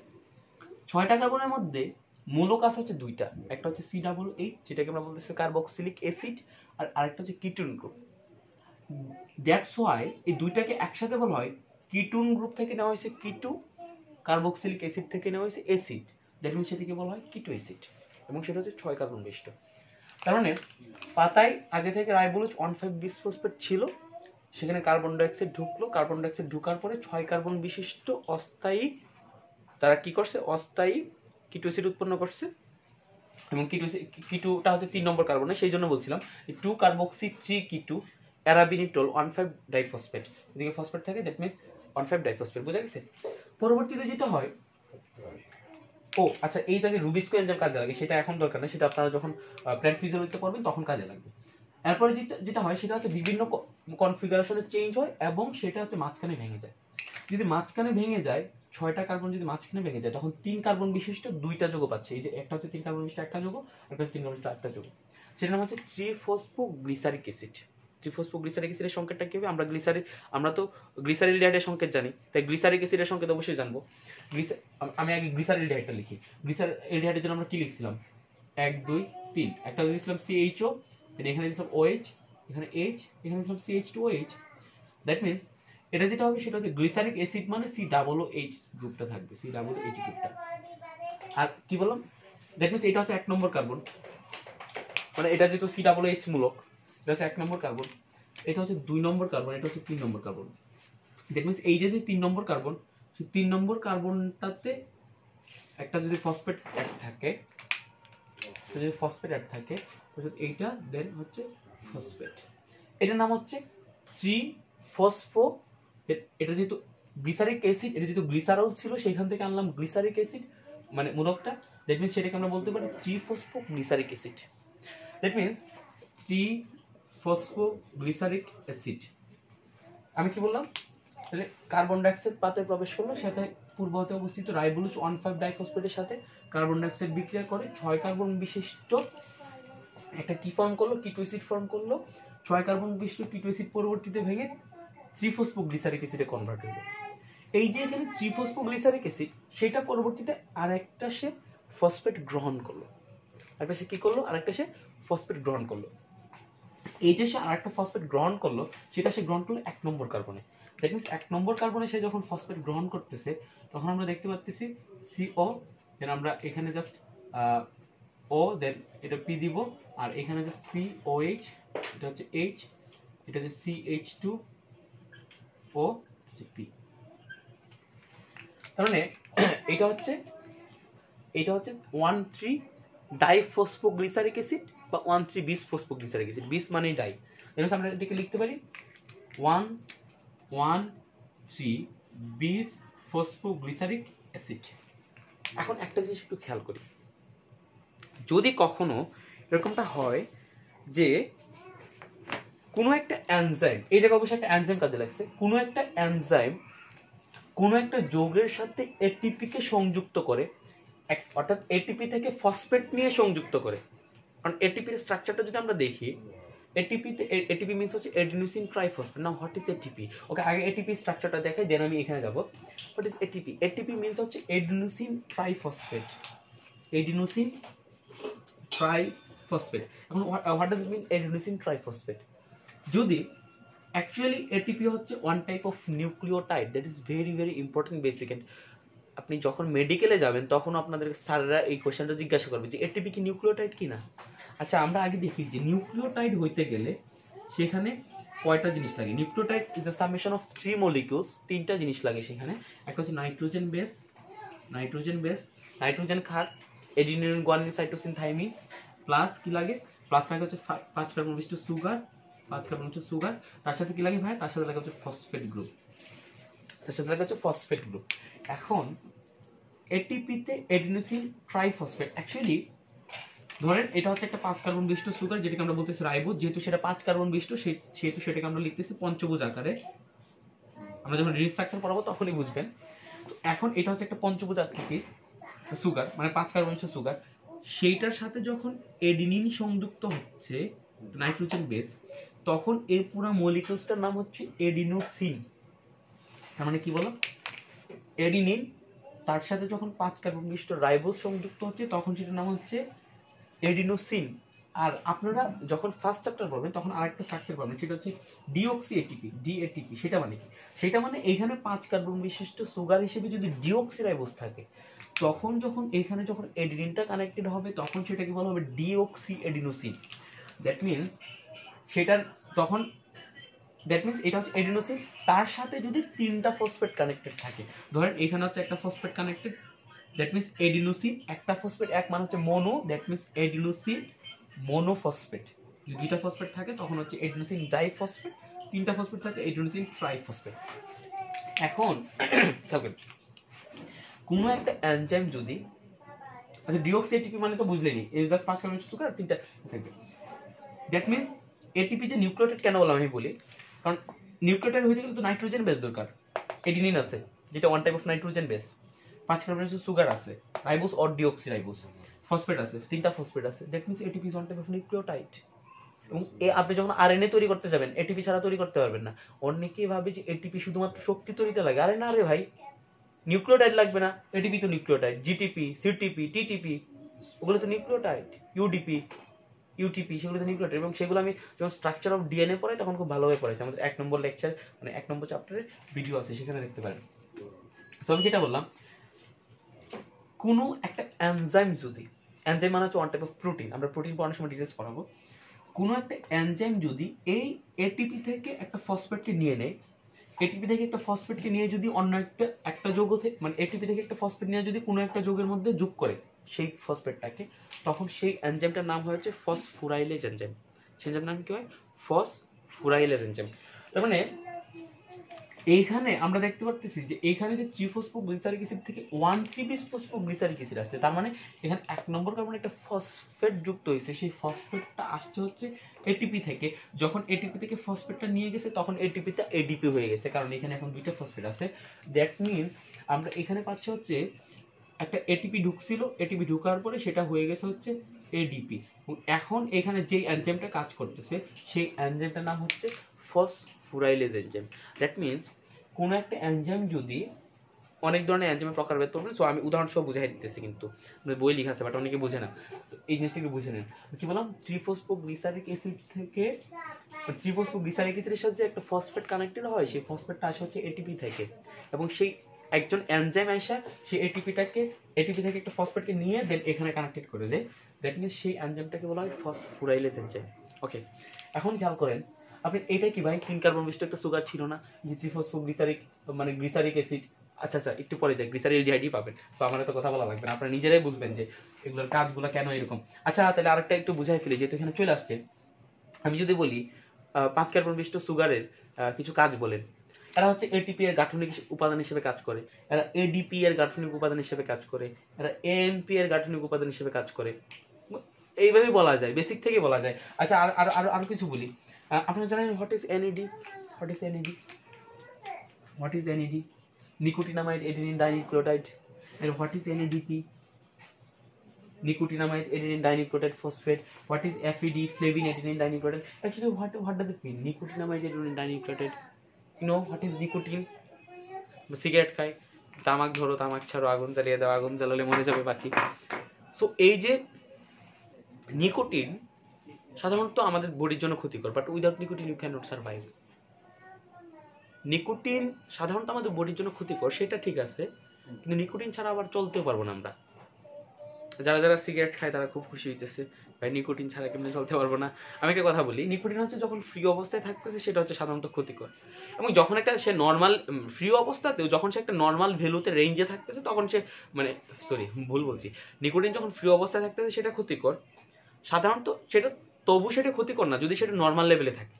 ছয়টা কার্বনের মধ্যে মূলক আছে হচ্ছে দুইটা। একটা হচ্ছে সি ডাবল এইট যেটাকে আমরা বলতেছি কার্বক্সিলিক অ্যাসিড আর আরেকটা হচ্ছে কিটুন গ্রুপ দ্যাটস ওয়াই এই দুইটাকে একসাথে বলা হয় কিটুন গ্রুপ থেকে নেওয়া হয়েছে কিটু কার্বক্সিলিক অ্যাসিড থেকে নেওয়া হয়েছে অ্যাসিড দ্যাট মিনস সেটাকে বলা হয় কিটো অ্যাসিড এবং সেটা হচ্ছে ছয় কার্বন বিশিষ্ট মানে পাতায় আগে থেকে রাইবোলোজ ওয়ান ফাইভ বিসফসফেট ছিল সেখানে কার্বন ডাইঅক্সাইড ঢুকলো। কার্বন ডাইঅক্সাইড ঢুকার পরে ছয় কার্বন বিশিষ্ট অস্থায়ী তারা কি করছে? অস্থায়ী কিটো অ্যাসিড উৎপন্ন করছে। এবং কিটো কিটুটা হচ্ছে তিন নম্বর কার্বনে সেই জন্য বলছিলাম two carboxy three keto arabinitol one five diphosphate এদিকে ফসফেট থাকে that means one five diphosphate বোঝা গেছে? পরবর্তীতে যেটা হয়, ও আচ্ছা এই জায়গায় রুবিস্কো এনজাইম কাজে লাগে, সেটা এখন দরকার নেই সেটা আপনারা যখন প্ল্যান্ট ফিজিওলজিতে করবেন তখন কাজে লাগবে। এরপরে যেটা যেটা হয় সেটা হচ্ছে বিভিন্ন কনফিগারেশনে চেঞ্জ হয় এবং সেটা হচ্ছে মাঝখানে ভেঙে যায়। যদি মাঝখানে ভেঙে যায়, ছয়টা কার্বন যদি মাঝখানে ভেঙে যায়, তখন তিন কার্বন বিশিষ্ট দুইটা যৌগ পাচ্ছে। এই যে একটা হচ্ছে তিন কার্বন বিশিষ্ট একটা যৌগ আর হচ্ছে তিন কার্বন বিশিষ্ট একটা যৌগ সেটার নাম হচ্ছে triphospho glyceric acid triphospho glyceric অ্যাসিডের সংকেতটা কি হবে? আমরা গ্লিসারি আমরা তো গ্লিসারিলডিহাইডের সংকেত জানি। তাই গ্লিসারিক অ্যাসিডের সংকেত অবশ্যই জানব। আমি আগে গ্লিসারিলডিহাইডটা লিখি। গ্লিসারিলডিহাইডের জন্য আমরা কি লিখছিলাম? এক, দুই, তিন। একটা লিখছিলাম সিএইচও দেন এখানে লিখলাম ওএইচ এখানে এইচ এখানে টু ওএইচ দ্যাট মিনস এটা যেটা হবে সেটা হচ্ছে গ্লিসারিক অ্যাসিড মানে সি ডাবল ও এইচ গ্রুপটা থাকবে সি ডাবল এইচ গ্রুপটা আর কি বললাম? দ্যাট মিনস এটা হচ্ছে এক নম্বর কার্বন মানে এটা যেহেতু সি ডাবল এইচ মূলক, এটা হচ্ছে এক নম্বর কার্বন এটা হচ্ছে দুই নম্বর কার্বন এটা হচ্ছে তিন নম্বর কার্বন দ্যাট মিনস এই যে যে তিন নম্বর কার্বন সেই তিন নম্বর কার্বনটাতে একটা যদি ফসফেট অ্যাড থাকে যদি ফসফেট অ্যাড থাকে এইটা দেন হচ্ছে ফসফেট এটার নাম হচ্ছে থ্রি ফসফো এটা যেহেতু গ্লিসারিক অ্যাসিড এটা যেহেতু গ্লিসারল ছিল সেখান থেকে আনলাম গ্লিসারিক অ্যাসিড মানে মূলকটা দ্যাট মিনস সেটাকে আমরা বলতে পারি three phospho glyceric acid. That means three phospho glyceric acid. আমি কি বললাম? তাহলে কার্বন ডাইঅক্সাইড পাতে প্রবেশ করল, সাথে পূর্ব হতে অবস্থিত রাইবোলুজ ওয়ান ফাইভ ডাইফসফেটের সাথে কার্বন ডাইঅক্সাইড বিক্রিয়া করে, ছয় কার্বন বিশিষ্ট একটা কি ফর্ম করল? কিটো অ্যাসিড ফর্ম করল। ছয় কার্বন বিশিষ্ট কিটো অ্যাসিড পরবর্তীতে ভেঙে ত্রিফসফোগ্লিসারিক অ্যাসিডে কনভার্ট হলো। এই যে এখানে ত্রিফসফোগ্লিসারিক অ্যাসিড সেটা পরবর্তীতে আরেকটা সে ফসফেট গ্রহণ করল। আরেকটা সে কি করল? আরেকটা সে ফসফেট গ্রহণ করল। এই যে সে আরেকটা ফসফেট গ্রহণ করল, সেটা সে গ্রহণ করল এক নম্বর কার্বনে দ্যাট মিনস এক নম্বর কার্বনে সে যখন ফসফেট গ্রহণ করতেছে, তখন আমরা দেখতে পাচ্ছি সিও দেন আমরা এখানে জাস্ট ও দেন এটা পি দিব। আর এখানে যে সি ও এইচ এটা হচ্ছে এইচ এটা হচ্ছে C H two O P তার মানে [CLEARS THROAT] এটা হচ্ছে এটা হচ্ছে ওয়ান থ্রি ডাইফসফোগ্লিসারিক অ্যাসিড বা one three bis phosphoglyceric acid bis মানে ডাই এবার আমরা এটাকে লিখতে পারি one one three bis phosphoglyceric acid এখন একটা জিনিস একটু খেয়াল করি। যদি কখনো এরকমটা হয় যে কোনো একটা অ্যানজাইম এই জায়গায় অবশ্যই একটা অ্যানজাইম কাজে লাগছে, কোনো একটা অ্যানজাইম কোনো একটা যৌগের সাথে এটিপি কে সংযুক্ত করে অর্থাৎ এটিপি থেকে ফসফেট নিয়ে সংযুক্ত করে। কারণ এটিপির স্ট্রাকচারটা যদি আমরা দেখি এটিপিতে এটিপি মিনস হচ্ছে এডিনোসিন ট্রাইফসফেট না হোয়াট ইজ এটিপি ওকে আগে এটিপি স্ট্রাকচারটা দেখাই দেন আমি এখানে যাব। What is ATP ATP means হচ্ছে এডিনোসিন ট্রাইফসফেট এডিনোসিন ট্রাইফসফেট এখন what does mean adenosine triphosphate যদি অ্যাকচুয়ালি এটিপি হচ্ছে one type of nucleotide that is very very important basic and আপনি যখন মেডিকেলে যাবেন, তখন আপনাদের স্যাররা এই কোশ্চেনটা জিজ্ঞাসা করবে যে এটিপি কি নিউক্লিওটাইড কি না? আচ্ছা আমরা আগে দেখি যে নিউক্লিওটাইড হইতে গেলে সেখানে কয়টা জিনিস লাগে? Nucleotide is a summation of three molecules তিনটা জিনিস লাগে সেখানে। একটা হচ্ছে nitrogen base nitrogen base nitrogen ক্ষার adenine guanine cytosine thymine plus কি লাগে? প্লাস লাগে হচ্ছে ফা- পাঁচ কার্বন বিশিষ্ট সুগার পাঁচ কার্বন হচ্ছে সুগার তার সাথে কি লাগে ভাই? তার সাথে লাগে হচ্ছে ফসফেট গ্রুপ তার সাথে লাগে হচ্ছে ফসফেট গ্রুপ এখন এটিপিতে এডিনোসিন ট্রাইফসফেট অ্যাকচুয়ালি ধরেন এটা হচ্ছে একটা পাঁচ কার্বন বিশিষ্ট সুগার যেটাকে আমরা বলতেছি রাইবোজ যেহেতু সেটা পাঁচ কার্বন বিশিষ্ট সেহেতু সেটাকে আমরা লিখতেছি পঞ্চভুজ আকারে। আমরা যখন রিং স্ট্রাকচার পড়াবো তখনই বুঝবেন। তো এখন এটা হচ্ছে একটা পঞ্চভুজ আকৃতির সুগার মানে পাঁচ কার্বন বিশিষ্ট সুগার সেইটার সাথে যখন এডিনিন সংযুক্ত হচ্ছে নাইট্রোজেন বেস তখন এর পুরো মলিকিউলসটার নাম হচ্ছে এডিনোসিন তার মানে কি বলো? এডিনিন তার সাথে যখন পাঁচ কার্বন বিশিষ্ট রাইবোস সংযুক্ত হচ্ছে, তখন সেটার নাম হচ্ছে এডিনোসিন আর আপনারা যখন ফার্স্ট চ্যাপ্টার পড়বেন, তখন আরেকটা স্ট্রাকচার পাবেন সেটা হচ্ছে ডিঅক্সি এটিপি ডিএটিপি সেটা মানে কি? সেটা মানে এইখানে পাঁচ কার্বন বিশিষ্ট সুগার হিসেবে যদি ডিঅক্সি রাইবোজ থাকে, তখন যখন এখানে যখন এডিনিনটা কানেক্টেড হবে, তখন সেটাকে বলা হবে ডিঅক্সি এডিনোসিন দ্যাট মিনস সেটার তখন দ্যাট মিনস এটা হচ্ছে এডিনোসিন তার সাথে যদি তিনটা ফসফেট কানেক্টেড থাকে, ধরেন এখানে হচ্ছে একটা phosphate connected that means adenosine একটা ফসফেট এক মানে হচ্ছে mono that means adenosine monophosphate. যদি দুইটা ফসফেট থাকে, তখন হচ্ছে এডিনোসিন ডাইফসফেট তিনটা ফসফেট থাকে ট্রাইফসফেট এখন [COUGHS] কোনো একটা এনজাইম যদি আচ্ছা ডিঅক্সি এটিপি মানে তো বুঝলেনি জাস্ট পাঁচ কার্বন সুগার তিনটা থাকবে। দ্যাট মিনস এটিপি যে নিউক্লিওটাইড কেন বললাম আমি বলি? কারণ নিউক্লিওটাইড হইতে গেলে তো নাইট্রোজেন বেস দরকার। এডিনিন আছে, যেটা one type of nitrogen base পাঁচ কার্বন সুগার আছে ribose or deoxy ribose phosphate আছে তিনটা ফসফেট আছে। That means ATP is one type of nucleotide এবং এ আপনি যখন আরএনএ তৈরি করতে যাবেন এটিপি ছাড়া তৈরি করতে পারবেন না। অনেকেই ভাবে যে এটিপি শুধুমাত্র শক্তি তৈরিতে লাগে। আরে না রে ভাই নিউক্লিওটাইড লাগবে না। এটিপি তো নিউক্লিওটাইড জিটিপি সিটিপি টিটিপি ওগুলো তো নিউক্লিওটাইড ইউডিপি ইউটিপি সেগুলো তো নিউক্লিওটাইড এবং সেগুলো আমি যখন স্ট্রাকচার অফ ডিএনএ পড়াই তখন খুব ভালোভাবে পড়াইছি আমাদের এক নম্বর লেকচার মানে এক নম্বর চ্যাপ্টারে ভিডিও আছে সেখানে দেখতে পারেন। সো আমি যেটা বললাম কোনো একটা এনজাইম যদি এনজাইম মানে হচ্ছে ওয়ান টাইপ অফ প্রোটিন আমরা প্রোটিন পড়ানোর সময় ডিটেলস পড়াবো। কোনো একটা এনজাইম যদি এই এটিপি থেকে একটা ফসফেটকে নিয়ে নেয় এটিপি থেকে একটা ফসফেটকে নিয়ে যদি অন্য একটা একটা যৌগ থেকে মানে এটিপি থেকে একটা ফসফেট নিয়ে যদি কোনো একটা যৌগের মধ্যে যোগ করে সেই ফসফেটটাকে তখন সেই এনজাইমটার নাম হয় হচ্ছে ফসফোরাইলেজ এনজাইম সেই এনজাইম নাম কি হয়? ফসফোরাইলেজ এনজাইম তার মানে এইখানে আমরা দেখতে পারতেছি যে এইখানে যে ট্রিফসফোগ্লিসারিক অ্যাসিড থেকে one three bis phosphoglyceric acid আসছে, তার মানে এখানে এক নম্বর কার্বন একটা ফসফেট যুক্ত হয়েছে। সেই ফসফেটটা আসছে হচ্ছে এটিপি থেকে। যখন এটিপি থেকে ফসফেটটা নিয়ে গেছে, তখন এটিপিটা এডিপি হয়ে গেছে, কারণ এখানে এখন দুইটা ফসফেট আছে। দ্যাট মিনস আমরা এখানে পাচ্ছি হচ্ছে একটা এটিপি ঢুকছিল এটিপি ঢুকার পরে সেটা হয়ে গেছে হচ্ছে এডিপি এখন এখানে যেই এনজাইমটা কাজ করতেছে, সেই এনজাইমটার নাম হচ্ছে ফসফোরাইলেজ এনজাইম। দ্যাট মিনস কোনো একটা এনজাইম যদি অনেক ধরনের এনজাইমের প্রকার বের করবেন সো আমি উদাহরণ সব বুঝাই দিতেছি কিন্তু। মানে বই লেখা আছে বাট অনেকে বুঝে না। এই জিনিসটা একটু বুঝে নেন। কি বললাম? ট্রিফসফোগ্লিসারিক অ্যাসিড থেকে ট্রিফসফোগ্লিসারিক অ্যাসিডের সাথে একটা ফসফেট কানেক্টেড হয়, সেই ফসফেটটা আসে হচ্ছে এটিপি থেকে। এবং সেই একজন এনজাইম আসা, সেই এটিপিটাকে এটিপি থেকে একটা ফসফেটকে নিয়ে দেন এখানে কানেক্টেড করে দেয়। দ্যাট মিনস সেই এনজাইমটাকে বলা হয় ফসফোরাইলেজ এনজাইম ওকে এখন খেয়াল করেন আপনি এটা কি ভাই? তিন কার্বন বিশিষ্ট একটা সুগার ছিল না। যে ট্রিফসফোগ্লিসারিক মানে গ্লিসারিক অ্যাসিড আচ্ছা আচ্ছা একটু পরে যাই। গ্লিসারিল ডিহাইডি পাবেন। তো আমার তো কথা বলা লাগবে না। আপনারা নিজেরাই বুঝবেন যে এগুলোর কাজগুলো কেন এরকম। আচ্ছা তাহলে আরেকটা একটু বুঝাই ফেলি, যেহেতু এখানে চলে আসছে। আমি যদি বলি পাঁচ কার্বন বিশিষ্ট সুগারের কিছু কাজ বলেন এরা হচ্ছে এটিপি এর গাঠনিক উপাদান হিসেবে কাজ করে। এরা এডিপি এর গাঠনিক উপাদান হিসেবে কাজ করে। এরা এএমপি এর গাঠনিক উপাদান হিসেবে কাজ করে। এইভাবেই বলা যায়, বেসিক থেকে বলা যায়। আচ্ছা আর আর আর কিছু বলি। আপনারা জানেন what is NAD what is NAD what is NAD nicotinamide adenine dinucleotide এর what is NADP nicotinamide adenine dinucleotide phosphate what is FAD flavin adenine dinucleotide actually what what does it mean nicotinamide adenine dinucleotide you know what is nicotine cigarette খাই তামাক ধরো, তামাক ছাড়ো, আগুন জ্বালিয়ে দাও, আগুন জ্বালালে মরে যাবে বাকি। সো এই যে নিকোটিন সাধারণত আমাদের বডির জন্য ক্ষতিকর but without nicotine you can not survive nicotine সাধারণত আমাদের বডির জন্য ক্ষতিকর, সেটা ঠিক আছে, কিন্তু নিকোটিন ছাড়া আবার চলতেও পারব না আমরা। যারা যারা সিগারেট খায় তারা খুব খুশি হইতেছে, ভাই নিকোটিন ছাড়া কেমনে চলতে পারব না? আমি একটা কথা বলি নিকোটিন হচ্ছে যখন ফ্রি অবস্থায় থাকতেছে, সেটা হচ্ছে সাধারণত ক্ষতিকর। এবং যখন একটা সে নর্মাল ফ্রি অবস্থাতেও যখন সে একটা নর্মাল ভ্যালুতে রেঞ্জে থাকতেছে, তখন সে মানে সরি ভুল বলছি। নিকোটিন যখন ফ্রি অবস্থায় থাকতেছে, সেটা ক্ষতিকর। সাধারণত সেটা তবু সেটা ক্ষতিকর না, যদি সেটা নর্মাল লেভেলে থাকে।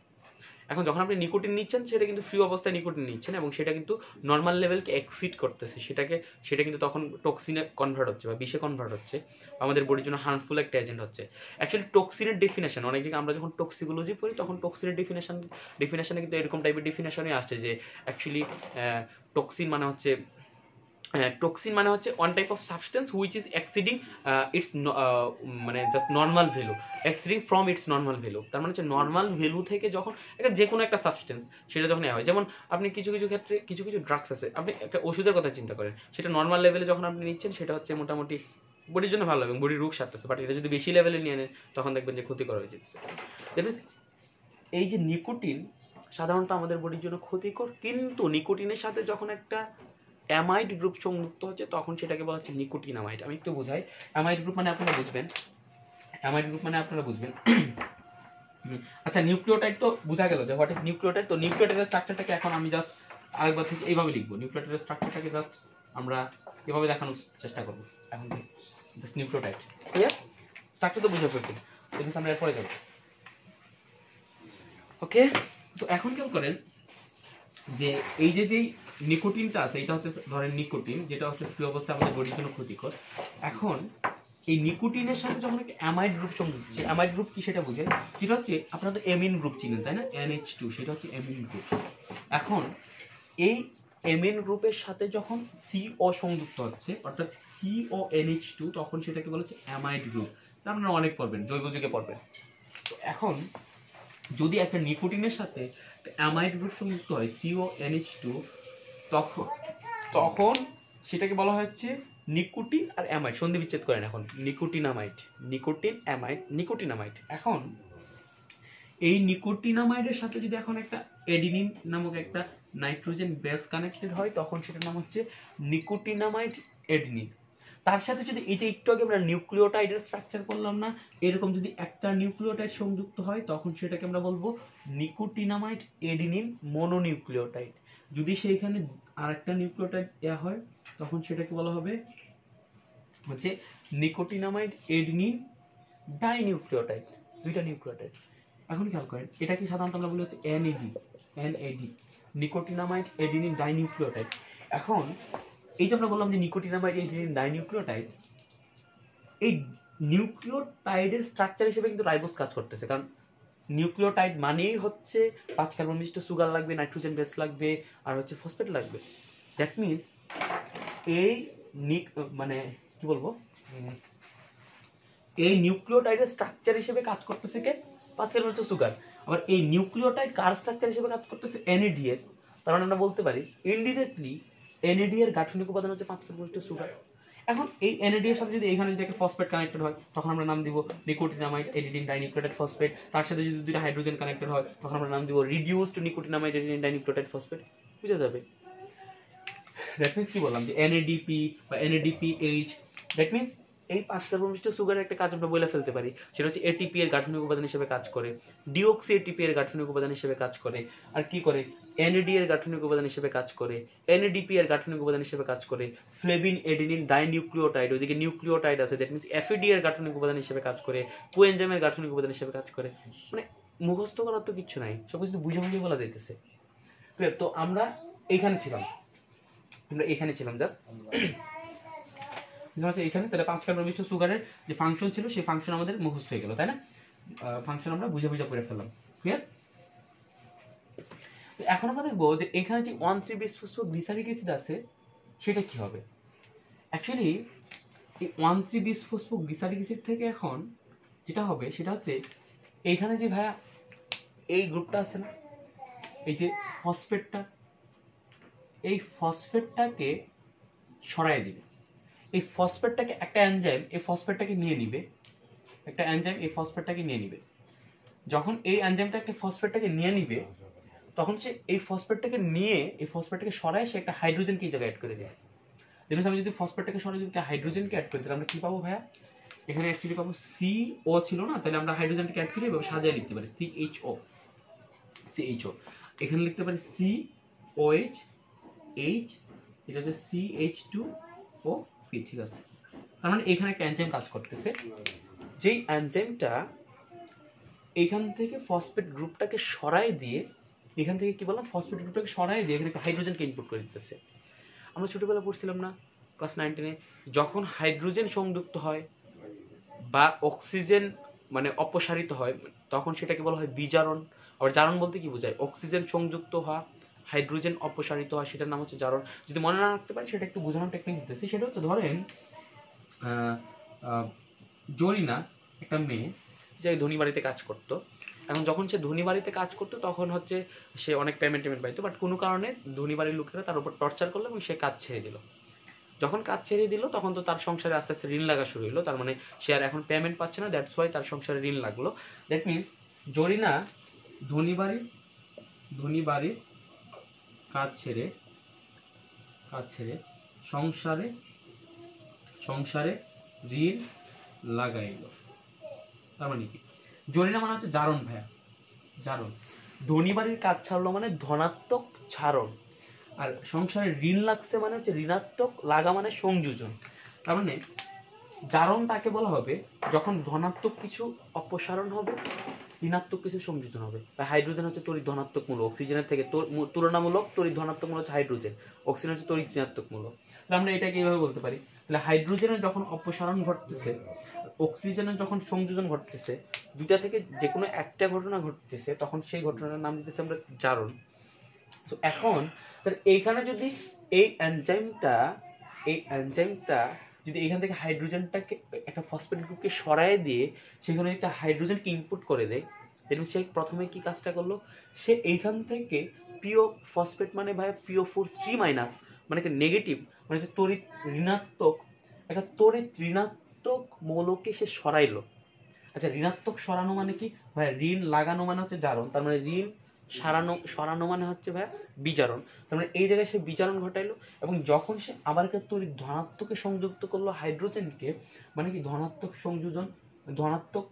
এখন যখন আপনি নিকোটিন নিচ্ছেন, সেটা কিন্তু ফ্রি অবস্থায় নিকোটিন নিচ্ছেন এবং সেটা কিন্তু নর্মাল লেভেলকে এক্সিড করতেছে। সেটাকে, সেটা কিন্তু তখন টক্সিনে কনভার্ট হচ্ছে বা বিষে কনভার্ট হচ্ছে। আমাদের বডির জন্য হার্মফুল একটা এজেন্ট হচ্ছে। অ্যাকচুয়ালি টক্সিনের ডেফিনেশন অনেক জায়গায় আমরা যখন টক্সিকোলজি পড়ি, তখন টক্সিনের ডেফিনেশন ডেফিনেশনে কিন্তু এরকম টাইপের ডেফিনেশনই আসছে যে অ্যাকচুয়ালি টক্সিন মানে হচ্ছে টক্সিন মানে হচ্ছে one type of substance which is exceeding its মানে just normal value exceeding from its normal value তার মানে হচ্ছে নর্মাল ভ্যালু থেকে যখন একটা যে কোনো একটা সাবস্টেন্স সেটা যখন নেওয়া হয়, যেমন আপনি কিছু কিছু ক্ষেত্রে কিছু কিছু ড্রাগস আছে, আপনি একটা ওষুধের কথা চিন্তা করেন, সেটা নর্মাল লেভেলে যখন আপনি নিচ্ছেন, সেটা হচ্ছে মোটামুটি বডির জন্য ভালো এবং বডির রোগ সারতেছে বাট এটা যদি বেশি লেভেলে নিয়ে নেন, তখন দেখবেন যে ক্ষতিকর হয়ে যাচ্ছে এই যে নিকোটিন, সাধারণত আমাদের বডির জন্য ক্ষতিকর, কিন্তু নিকোটিনের সাথে যখন একটা অ্যামাইড গ্রুপ সংযুক্ত হচ্ছে, তখন সেটাকে বলা হচ্ছে নিকোটিন অ্যামাইড আমি একটু বোঝাই। অ্যামাইড গ্রুপ মানে আপনারা বুঝবেন। অ্যামাইড গ্রুপ মানে আপনারা বুঝবেন। [COUGHS] আচ্ছা নিউক্লিওটাইড তো বোঝা গেল যে হোয়াট ইজ নিউক্লিওটাইড তো নিউক্লিওটাইডের স্ট্রাকচারটাকে এখন আমি জাস্ট আরেকবার থেকে এইভাবে লিখব। নিউক্লিওটাইডের স্ট্রাকচারটাকে জাস্ট আমরা এভাবে দেখানোর চেষ্টা করব। এখন জাস্ট নিউক্লিওটাইড ক্লিয়ার স্ট্রাকচার তো বুঝে ফেলছি। আমরা এরপরে যাব। ওকে তো এখন কেউ করেন? যে এই যে যেই নিকোটিনটা আছে, এটা হচ্ছে ধরেন নিকোটিন, যেটা হচ্ছে ফ্রি অবস্থায় আমাদের বডির জন্য ক্ষতিকর। এখন এই নিকোটিনের সাথে যখন একটা অ্যামাইড গ্রুপ হচ্ছে অ্যামাইড গ্রুপ কি সেটা বুঝেন? সেটা হচ্ছে আপনারা তো এমিন গ্রুপ চিনেন, তাই না? এনএইচ টু সেটা হচ্ছে এমিন গ্রুপ এখন এই এমিন গ্রুপের সাথে যখন সিও সংযুক্ত হচ্ছে, অর্থাৎ সিও এনএইচ টু তখন সেটাকে বলা হচ্ছে অ্যামাইড গ্রুপ আপনারা অনেক পড়বেন, জৈব যুগে পড়বেন। তো এখন যদি একটা নিকোটিনের সাথে অ্যামাইড গ্রুপ সংযুক্ত হয় সিও এনএইচ টু তখন তখন সেটাকে বলা হচ্ছে নিকোটিন আর অ্যামাইড সন্ধি বিচ্ছেদ করেন এখন। নিকোটিনামাইড। Nicotine amide nicotinamide. এখন এই নিকোটিনামাইডের সাথে যদি এখন একটা এডিনিন নামক একটা নাইট্রোজেন বেস কানেক্টেড হয়, তখন সেটার নাম হচ্ছে নিকোটিনামাইড এডিনিন তার সাথে যদি এই যে একটু আগে আমরা নিউক্লিওটাইডের স্ট্রাকচার করলাম না, এরকম যদি একটা নিউক্লিওটাইড সংযুক্ত হয়, তখন সেটাকে আমরা বলব নিকোটিনামাইড এডিনিন মোনোনিউক্লিওটাইড। যদি সেইখানে আরেকটা নিউক্লিওটাইড দেওয়া হয়, তখন সেটাকে বলা হবে হচ্ছে নিকোটিনামাইড এডিনিন ডাইনিউক্লিওটাইড, দুইটা নিউক্লিওটাইড। এখন খেয়াল করেন, এটাকে সাধারণত আমরা বলি হচ্ছে NAD NAD nicotinamide adenine dinucleotide. এখন এই যে আমরা বললাম যে নিকোটিনামাইড এডিনিন ডাইনিউক্লিওটাইড এই নিউক্লিওটাইডের স্ট্রাকচার হিসেবে কিন্তু রাইবোস কাজ করতেছে। কারণ নিউক্লিওটাইড মানেই হচ্ছে পাঁচ কার্বন বিশিষ্ট সুগার লাগবে, নাইট্রোজেন বেস লাগবে, আর হচ্ছে ফসফেট লাগবে। দ্যাট মিনস এই নিক মানে কি বলব? এই নিউক্লিওটাইডের স্ট্রাকচার হিসেবে কাজ করতেছে কে? পাঁচ কার্বন হচ্ছে সুগার। আবার এই নিউক্লিওটাইড কার স্ট্রাকচার হিসেবে কাজ করতেছে? এনএডি এর তার মানে আমরা বলতে পারি ইনডিরেক্টলি এনএডি এর গাঠনিক উপাদান হচ্ছে পাঁচ সুগার এখন এই এনএডি এর সাথে যদি এখানে যদি একটা ফসফেট কানেক্টেড হয়, তখন আমরা নাম দিব নিকোটিনামাইড এডিডিন ডাইনিউক্লিওটাইড ফসফেট তার সাথে যদি দুইটা হাইড্রোজেন কানেক্টেড হয়, তখন আমরা নাম দিব reduced nicotinamide adenine dinucleotide phosphate বুঝা যাবে? দ্যাট মিন্স কি বললাম যে এনএডিপি বা এনএডিপিএইচ দ্যাট মিন্স এই পাঁচ কার্বন মিষ্ট সুগারের একটা কাজ আমরা বলে ফেলতে পারি। সেটা হচ্ছে এটিপি এর গাঠনিক উপাদান হিসেবে কাজ করে ডিওক্সি এটিপি এর গাঠনিক উপাদান হিসেবে কাজ করে, আর কি করে? এনএডি এর গাঠনিক উপাদান হিসেবে কাজ করে এনএডিপি এর গাঠনিক উপাদান হিসেবে কাজ করে ফ্লেভিন এডিনিন ডাইনিউক্লিওটাইড ওইদিকে নিউক্লিওটাইড আছে দ্যাট মিন্স এফিডি এর গাঠনিক উপাদান হিসেবে কাজ করে কোএনজামের গাঠনিক উপাদান হিসেবে কাজ করে। মানে মুখস্থ করার তো কিছু নাই, সব কিছু বুঝে বুঝে বলা যাইতেছে? তো আমরা এইখানে ছিলাম। আমরা এখানে ছিলাম জাস্ট হচ্ছে এখানে তাহলে পাঁচ কার্বন বিশিষ্ট সুগারের যে ফাংশন ছিল, সেই ফাংশন আমাদের মুখস্থ হয়ে গেল, তাই না? ফাংশন আমরা বুঝে বুঝে পড়ে ফেললাম ক্লিয়ার এখন আমরা দেখব যে এখানে যে one three bisphospho glyceric acid আছে, সেটা কি হবে? অ্যাকচুয়ালি এই one three bisphospho glyceric acid থেকে এখন যেটা হবে, সেটা হচ্ছে এইখানে যে ভাইয়া এই গ্রুপটা আছে না, এই যে ফসফেটটা এই ফসফেটটাকে সরাই দিবে। এই ফসফেটটাকে একটা এনজাইম এই ফসফেটটাকে নিয়ে নিবে। একটা এনজাইম এই ফসফেটটাকে নিয়ে নিবে। যখন এই এনজাইমটা একটা ফসফেটটাকে নিয়ে নিবে, তখন সে এই ফসফেটটাকে নিয়ে, এই ফসফেটটাকে সরায় সে একটা হাইড্রোজেনকে এই জায়গায় অ্যাড করে দেয় দেখুন, আমি যদি ফসফেটটাকে সরাই, যদি হাইড্রোজেনকে অ্যাড করি, তাহলে আমরা কি পাবো ভাইয়া? এখানে অ্যাকচুয়ালি পাবো সি ও ছিল না, তাহলে আমরা হাইড্রোজেনটাকে অ্যাড করে এভাবে সাজিয়ে লিখতে পারি C H O C H O এখানে লিখতে পারি সি ও এইচ এইচ এটা হচ্ছে C H two O P ঠিক আছে। তার মানে এখানে একটা এনজাইম কাজ করতেছে। যেই এনজাইমটা এখান থেকে ফসফেট গ্রুপটাকে সরাই দিয়ে, এখান থেকে কি বললাম? ফসফেট গ্রুপটাকে সরাই দিয়ে এখানে একটা হাইড্রোজেনকে ইনপুট করে দিতেছে। আমরা ছোটবেলা পড়ছিলাম না ক্লাস নাইনটিনে যখন হাইড্রোজেন সংযুক্ত হয় বা অক্সিজেন মানে অপসারিত হয়, তখন সেটাকে বলা হয় বিজারণ। আবার জারণ বলতে কি বোঝায়? অক্সিজেন সংযুক্ত হওয়া হাইড্রোজেন অপসারিত হয়, সেটার নাম হচ্ছে জারণ। যদি মনে না রাখতে পারি সেটা একটু বোঝানোর টেকনিক দিতেছি। সেটা হচ্ছে ধরেন জরিনা, একটা মেয়ে, যে ধনী বাড়িতে কাজ করতো। এখন যখন সে ধনী বাড়িতে কাজ করতো, তখন হচ্ছে সে অনেক পেমেন্ট টেমেন্ট পাইতো। বাট কোনো কারণে ধনী বাড়ির লোকেরা তার উপর টর্চার করল এবং সে কাজ ছেড়ে দিল। যখন কাজ ছেড়ে দিল, তখন তো তার সংসারে আস্তে আস্তে ঋণ লাগা শুরু হলো তার মানে সে আর এখন পেমেন্ট পাচ্ছে না দ্যাটস ওয়াই তার সংসারে ঋণ লাগল। দ্যাট মিনস জরিনা ধনী বাড়ির ধনী বাড়ির কাজ ছেড়ে কাজ ছেড়ে সংসারে সংসারে ঋণ লাগাইল। তার মানে কি? জরিনা মানে হচ্ছে জারণ ভাইয়া। জারণ। ধনী বাড়ির কাজ ছাড়লো মানে ধনাত্মক ছাড়ন। আর সংসারে ঋণ লাগছে মানে হচ্ছে ঋণাত্মক, লাগা মানে সংযোজন। তার মানে জারণ তাকে বলা হবে যখন ধনাত্মক কিছু অপসারণ হবে ঋণাত্মক কিছু সংযোজন হবে। হাইড্রোজেন হচ্ছে তড়িৎ ধনাত্মক মূলক অক্সিজেনের থেকে তুলনামূলক তড়িৎ ধনাত্মক মূলক হচ্ছে হাইড্রোজেন অক্সিজেন হচ্ছে তড়িৎ ঋণাত্মক মূলক। তাহলে আমরা এটাকে এইভাবে বলতে পারি। তাহলে হাইড্রোজেনের যখন অপসারণ ঘটতেছে অক্সিজেনের যখন সংযোজন ঘটতেছে, দুইটা থেকে যে কোনো একটা ঘটনা ঘটতেছে, তখন সেই ঘটনার নাম দিতেছে আমরা জারণ। তো এখন, তাহলে এইখানে যদি এই এনজাইমটা এই এনজাইমটা যদি এখান থেকে হাইড্রোজেনটাকে, একটা ফসফেট গ্রুপকে সরায় দিয়ে সেখানে একটা হাইড্রোজেনকে ইনপুট করে দেয় দেখবেন সে প্রথমে কি কাজটা করল? সে এইখান থেকে পিও ফসফেট মানে ভাই পিও ফোর থ্রি মাইনাস মানে একটা নেগেটিভ মানে হচ্ছে তড়িৎ ঋণাত্মক, একটা তড়িৎ ঋণাত্মক মৌলকে সে সরাইলো। আচ্ছা ঋণাত্মক সরানো মানে কি? ভাই ঋণ লাগানো মানে হচ্ছে জারণ, তার মানে ঋণ সারানো, সরানো মানে হচ্ছে ভাই বিজারণ তার মানে এই জায়গায় সে বিজারণ ঘটাইলো এবং যখন সে আবার একটা তড়িৎ ধনাত্মকে সংযুক্ত করল হাইড্রোজেনকে মানে কি ধনাত্মক সংযোজন, ধনাত্মক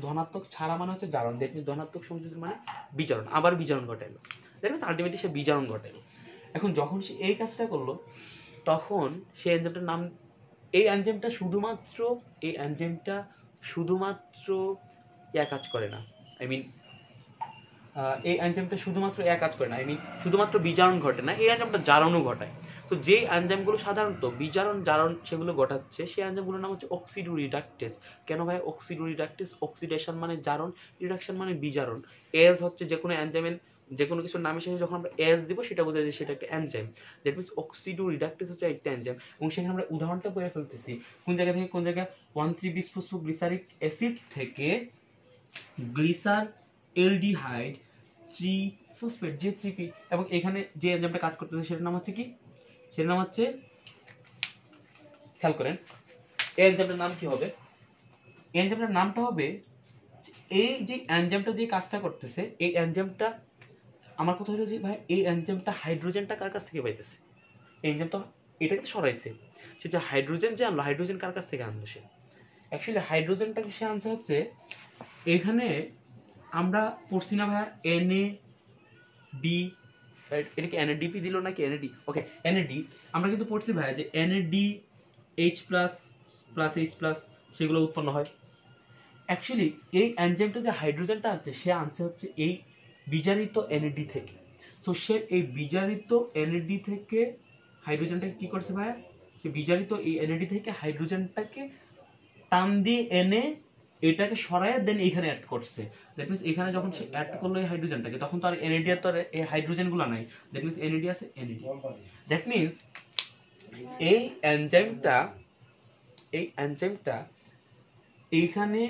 ধনাত্মক ছাড়া মানে হচ্ছে জারণ দেখবি ধনাত্মক সংযোজন মানে বিজারণ আবার বিজারণ ঘটাইলো। দেখবেন আলটিমেটলি সে বিজারণ ঘটাইলো। এখন যখন সে এই কাজটা করল, তখন সে এনজামটার নাম, এই এনজামটা শুধুমাত্র, এই এনজামটা শুধুমাত্র এক কাজ করে না। আই মিন এই এনজামটা শুধুমাত্র এক কাজ করে না আই মিন শুধুমাত্র বিজারণ ঘটে না, এই এনজামটা জারণও ঘটায়। তো যে এনজামগুলো সাধারণত বিজারণ, জারণ সেগুলো ঘটাচ্ছে, সেই এনজামগুলোর নাম হচ্ছে অক্সিডো রিডাকটেস কেন ভাই? অক্সিডো রিডাকটেস অক্সিডেশন মানে জারণ রিডাকশন মানে বিজারণ। এজ হচ্ছে যে কোনো এনজামের যে কোনো কিছুর নামের শেষে যখন আমরা এস দিব, সেটা বোঝায় যে সেটা একটা enzyme that means oxido reductase হচ্ছে একটা এনজাইম এবং সেখানে আমরা উদাহরণটা বলে ফেলতেছি, কোন জায়গা থেকে? কোন জায়গা? One three bis glyceric acid থেকে গ্লিসার এলডিহাইড থ্রি ফসফেট যে থ্রি পি এবং এখানে যে এনজাইমটা কাজ করতেছে সেটার নাম হচ্ছে কি? সেটার নাম হচ্ছে খেয়াল করেন, এই এনজাইমটার নাম কি হবে? এই এনজাইমটার নামটা হবে এই যে এনজাইমটা যে কাজটা করতেছে, এই এনজাইমটা আমার কথা হলো যে ভাই, এই এনজাইমটা হাইড্রোজেনটা কার কাছ থেকে পাইতেছে? এই এনজাইমটা এটাকে সরাইছে। সে যে হাইড্রোজেন যে আনলো হাইড্রোজেন কার কাছ থেকে আনলো সে? অ্যাকচুয়ালি হাইড্রোজেনটাকে সে আনছে হচ্ছে এখানে আমরা পড়ছি না ভাইয়া এন এ ডি এটা কি এনএডিপি দিল নাকি এনএডি ওকে এনএডি আমরা কিন্তু পড়ছি ভাইয়া যে NAD H plus plus H plus সেগুলো উৎপন্ন হয়। অ্যাকচুয়ালি এই এনজাইমটা যে হাইড্রোজেনটা আছে, সে আনছে হচ্ছে এই বিজারিত এনএডি থেকে। সো সে এই বিজারিত এনএডি থেকে হাইড্রোজেনটাকে কি করছে ভাইয়া? সে বিজারিত এই এনএডি থেকে হাইড্রোজেনটাকে টান দিয়ে এনে এটাকে সরায় দেন এখানে অ্যাড করছে। দ্যাট মিনস এখানে যখন সে অ্যাড করল এই হাইড্রোজেনটাকে তখন তো আর এনএডি আর তো আর এই হাইড্রোজেনগুলো নাই। দ্যাট মিনস এনএডি আছে এনএডি দ্যাট মিনস এই এনজাইমটা এই এনজাইমটা এইখানে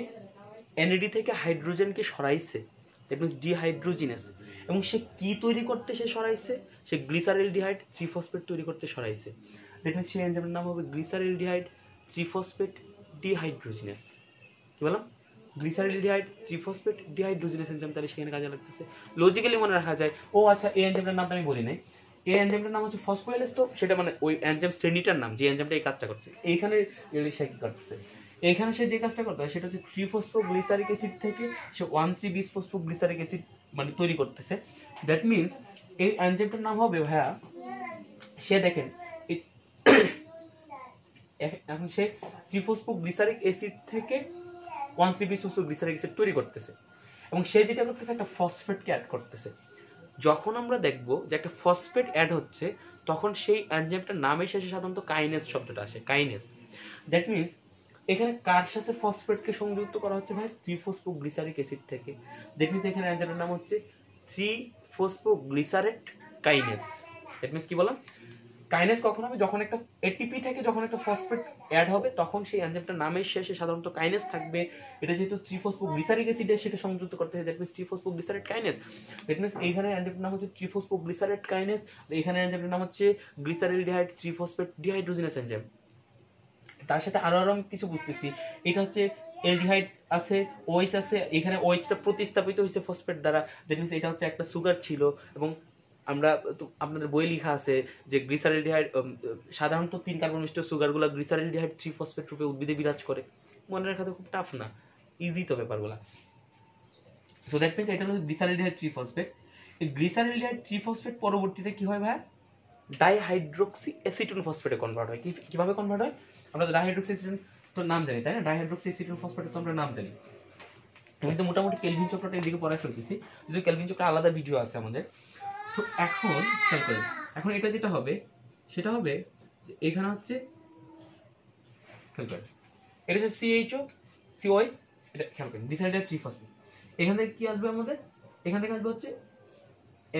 এনএডি থেকে হাইড্রোজেনকে সরাইছে। দ্যাট মিনস ডিহাইড্রোজিনাস এবং সে কি তৈরি করতে সে সরাইছে? সে গ্লিসারেলডিহাইড থ্রিফসফেট তৈরি করতে সরাইছে। দ্যাট মিনস সেই এনজাইমের নাম হবে গ্লিসারেলডিহাইড থ্রিফসফেট ডিহাইড্রোজিনাস কি বললাম? গ্লিসারেলডিহাইড ট্রিফসফেট ডিহাইড্রোজিনেস এনজাইম তাহলে সেখানে কাজে লাগতেছে। লজিক্যালি মনে রাখা যায়, ও আচ্ছা এই এনজাইমটার নামটা আমি বলি নাই। এই এনজাইমটার নাম হচ্ছে ফসফোরাইলেস তো, সেটা মানে ওই এনজাইম শ্রেণীটার নাম, যে এনজাইমটা এই কাজটা করছে। এইখানে সে কি করতেছে? এইখানে সে যে কাজটা করতে হয় সেটা হচ্ছে ট্রিফসফো গ্লিসারিক অ্যাসিড থেকে সে one three bis phospho glyceric acid মানে তৈরি করতেছে। দ্যাট মিনস এই এনজাইমটার নাম হবে, ভাইয়া, সে দেখেন [COUGHS] এখন সে ট্রিফসফো গ্লিসারিক অ্যাসিড থেকে ফসফো গ্লিসারিক অ্যাসিড তৈরি করতেছে। এবং সে যেটা করতেছে, একটা ফসফেটকে অ্যাড করতেছে। যখন আমরা দেখব যে একটা ফসফেট অ্যাড হচ্ছে, তখন সেই এনজাইমটার নামের শেষে সাধারণত কাইনেস শব্দটা আসে কাইনেস দ্যাট মিনস এখানে কার সাথে ফসফেটকে সংযুক্ত করা হচ্ছে ভাই? থ্রি ফসফো গ্লিসারিক অ্যাসিড থেকে। দ্যাট মিনস এখানে এনজাইমটার নাম হচ্ছে three phospho glycerate kinase that means কি বললাম? কাইনেস কখন হবে, যখন একটা এটিপি থেকে, যখন একটা ফসফেট অ্যাড হবে, তখন সেই এনজাইমটার নামের শেষে সাধারণত কাইনেস থাকবে। এটা যেহেতু থ্রিফসফো গ্লিসারিক অ্যাসিডের সেটা সংযুক্ত করতে হয় that means three phospho glycerate kinase that means এইখানে এনজাইমটার নাম হচ্ছে থ্রিফসফো গ্লিসারেট কাইনেস এখানে এনজাইমটার নাম হচ্ছে গ্লিসারিলডিহাইড থ্রিফসফেট ডিহাইড্রোজিনাস এনজাইম তার সাথে আরও আরও কিছু বুঝতেছি। এটা হচ্ছে এলডিহাইড আছে ওইচ আছে, এখানে ওইচটা প্রতিস্থাপিত হয়েছে ফসফেট দ্বারা। দ্যাট মিনস এটা হচ্ছে একটা সুগার ছিল, এবং আমরা আপনাদের বই লেখা আছে যে গ্লিসারিলডিহাইড সাধারণত তিন কার্বন মিষ্ট সুগারগুলো গ্লিসারিলডিহাইড থ্রি ফসফেট রূপে উদ্ভিদে বিরাজ করে। মনে রাখা তো খুব টাফ না। ইজি তো ব্যাপারগুলা। সো দ্যাট মিনস এটা হচ্ছে glyceraldehyde three phosphate glyceraldehyde three phosphate পরবর্তীতে কি হয় ভাই ডাইহাইড্রোক্সি অ্যাসিটোন ফসফেটে কনভার্ট হয় কীভাবে কনভার্ট হয়? আমরা ডাইহাইড্রোক্সি অ্যাসিটোন তো নাম জানি, তাই না? ডাইহাইড্রোক্সি অ্যাসিটোন ফসফেটের তো আমরা নাম জানি। আমি তো মোটামুটি কেলভিন চক্রটা এদিকে পড়ায় ফেলতেছি। যদি কেলভিন চক্র আলাদা ভিডিও আছে আমাদের। তো এখন খেয়াল করেন এখন এটা যেটা হবে, সেটা হবে যে এখানে হচ্ছে খেয়াল করেন এটা হচ্ছে সিএইচও সিওয়াই এটা খেয়াল করেন ডিসাইডার থ্রি ফসফেট এখান থেকে কি আসবে আমাদের? এখান থেকে আসবে হচ্ছে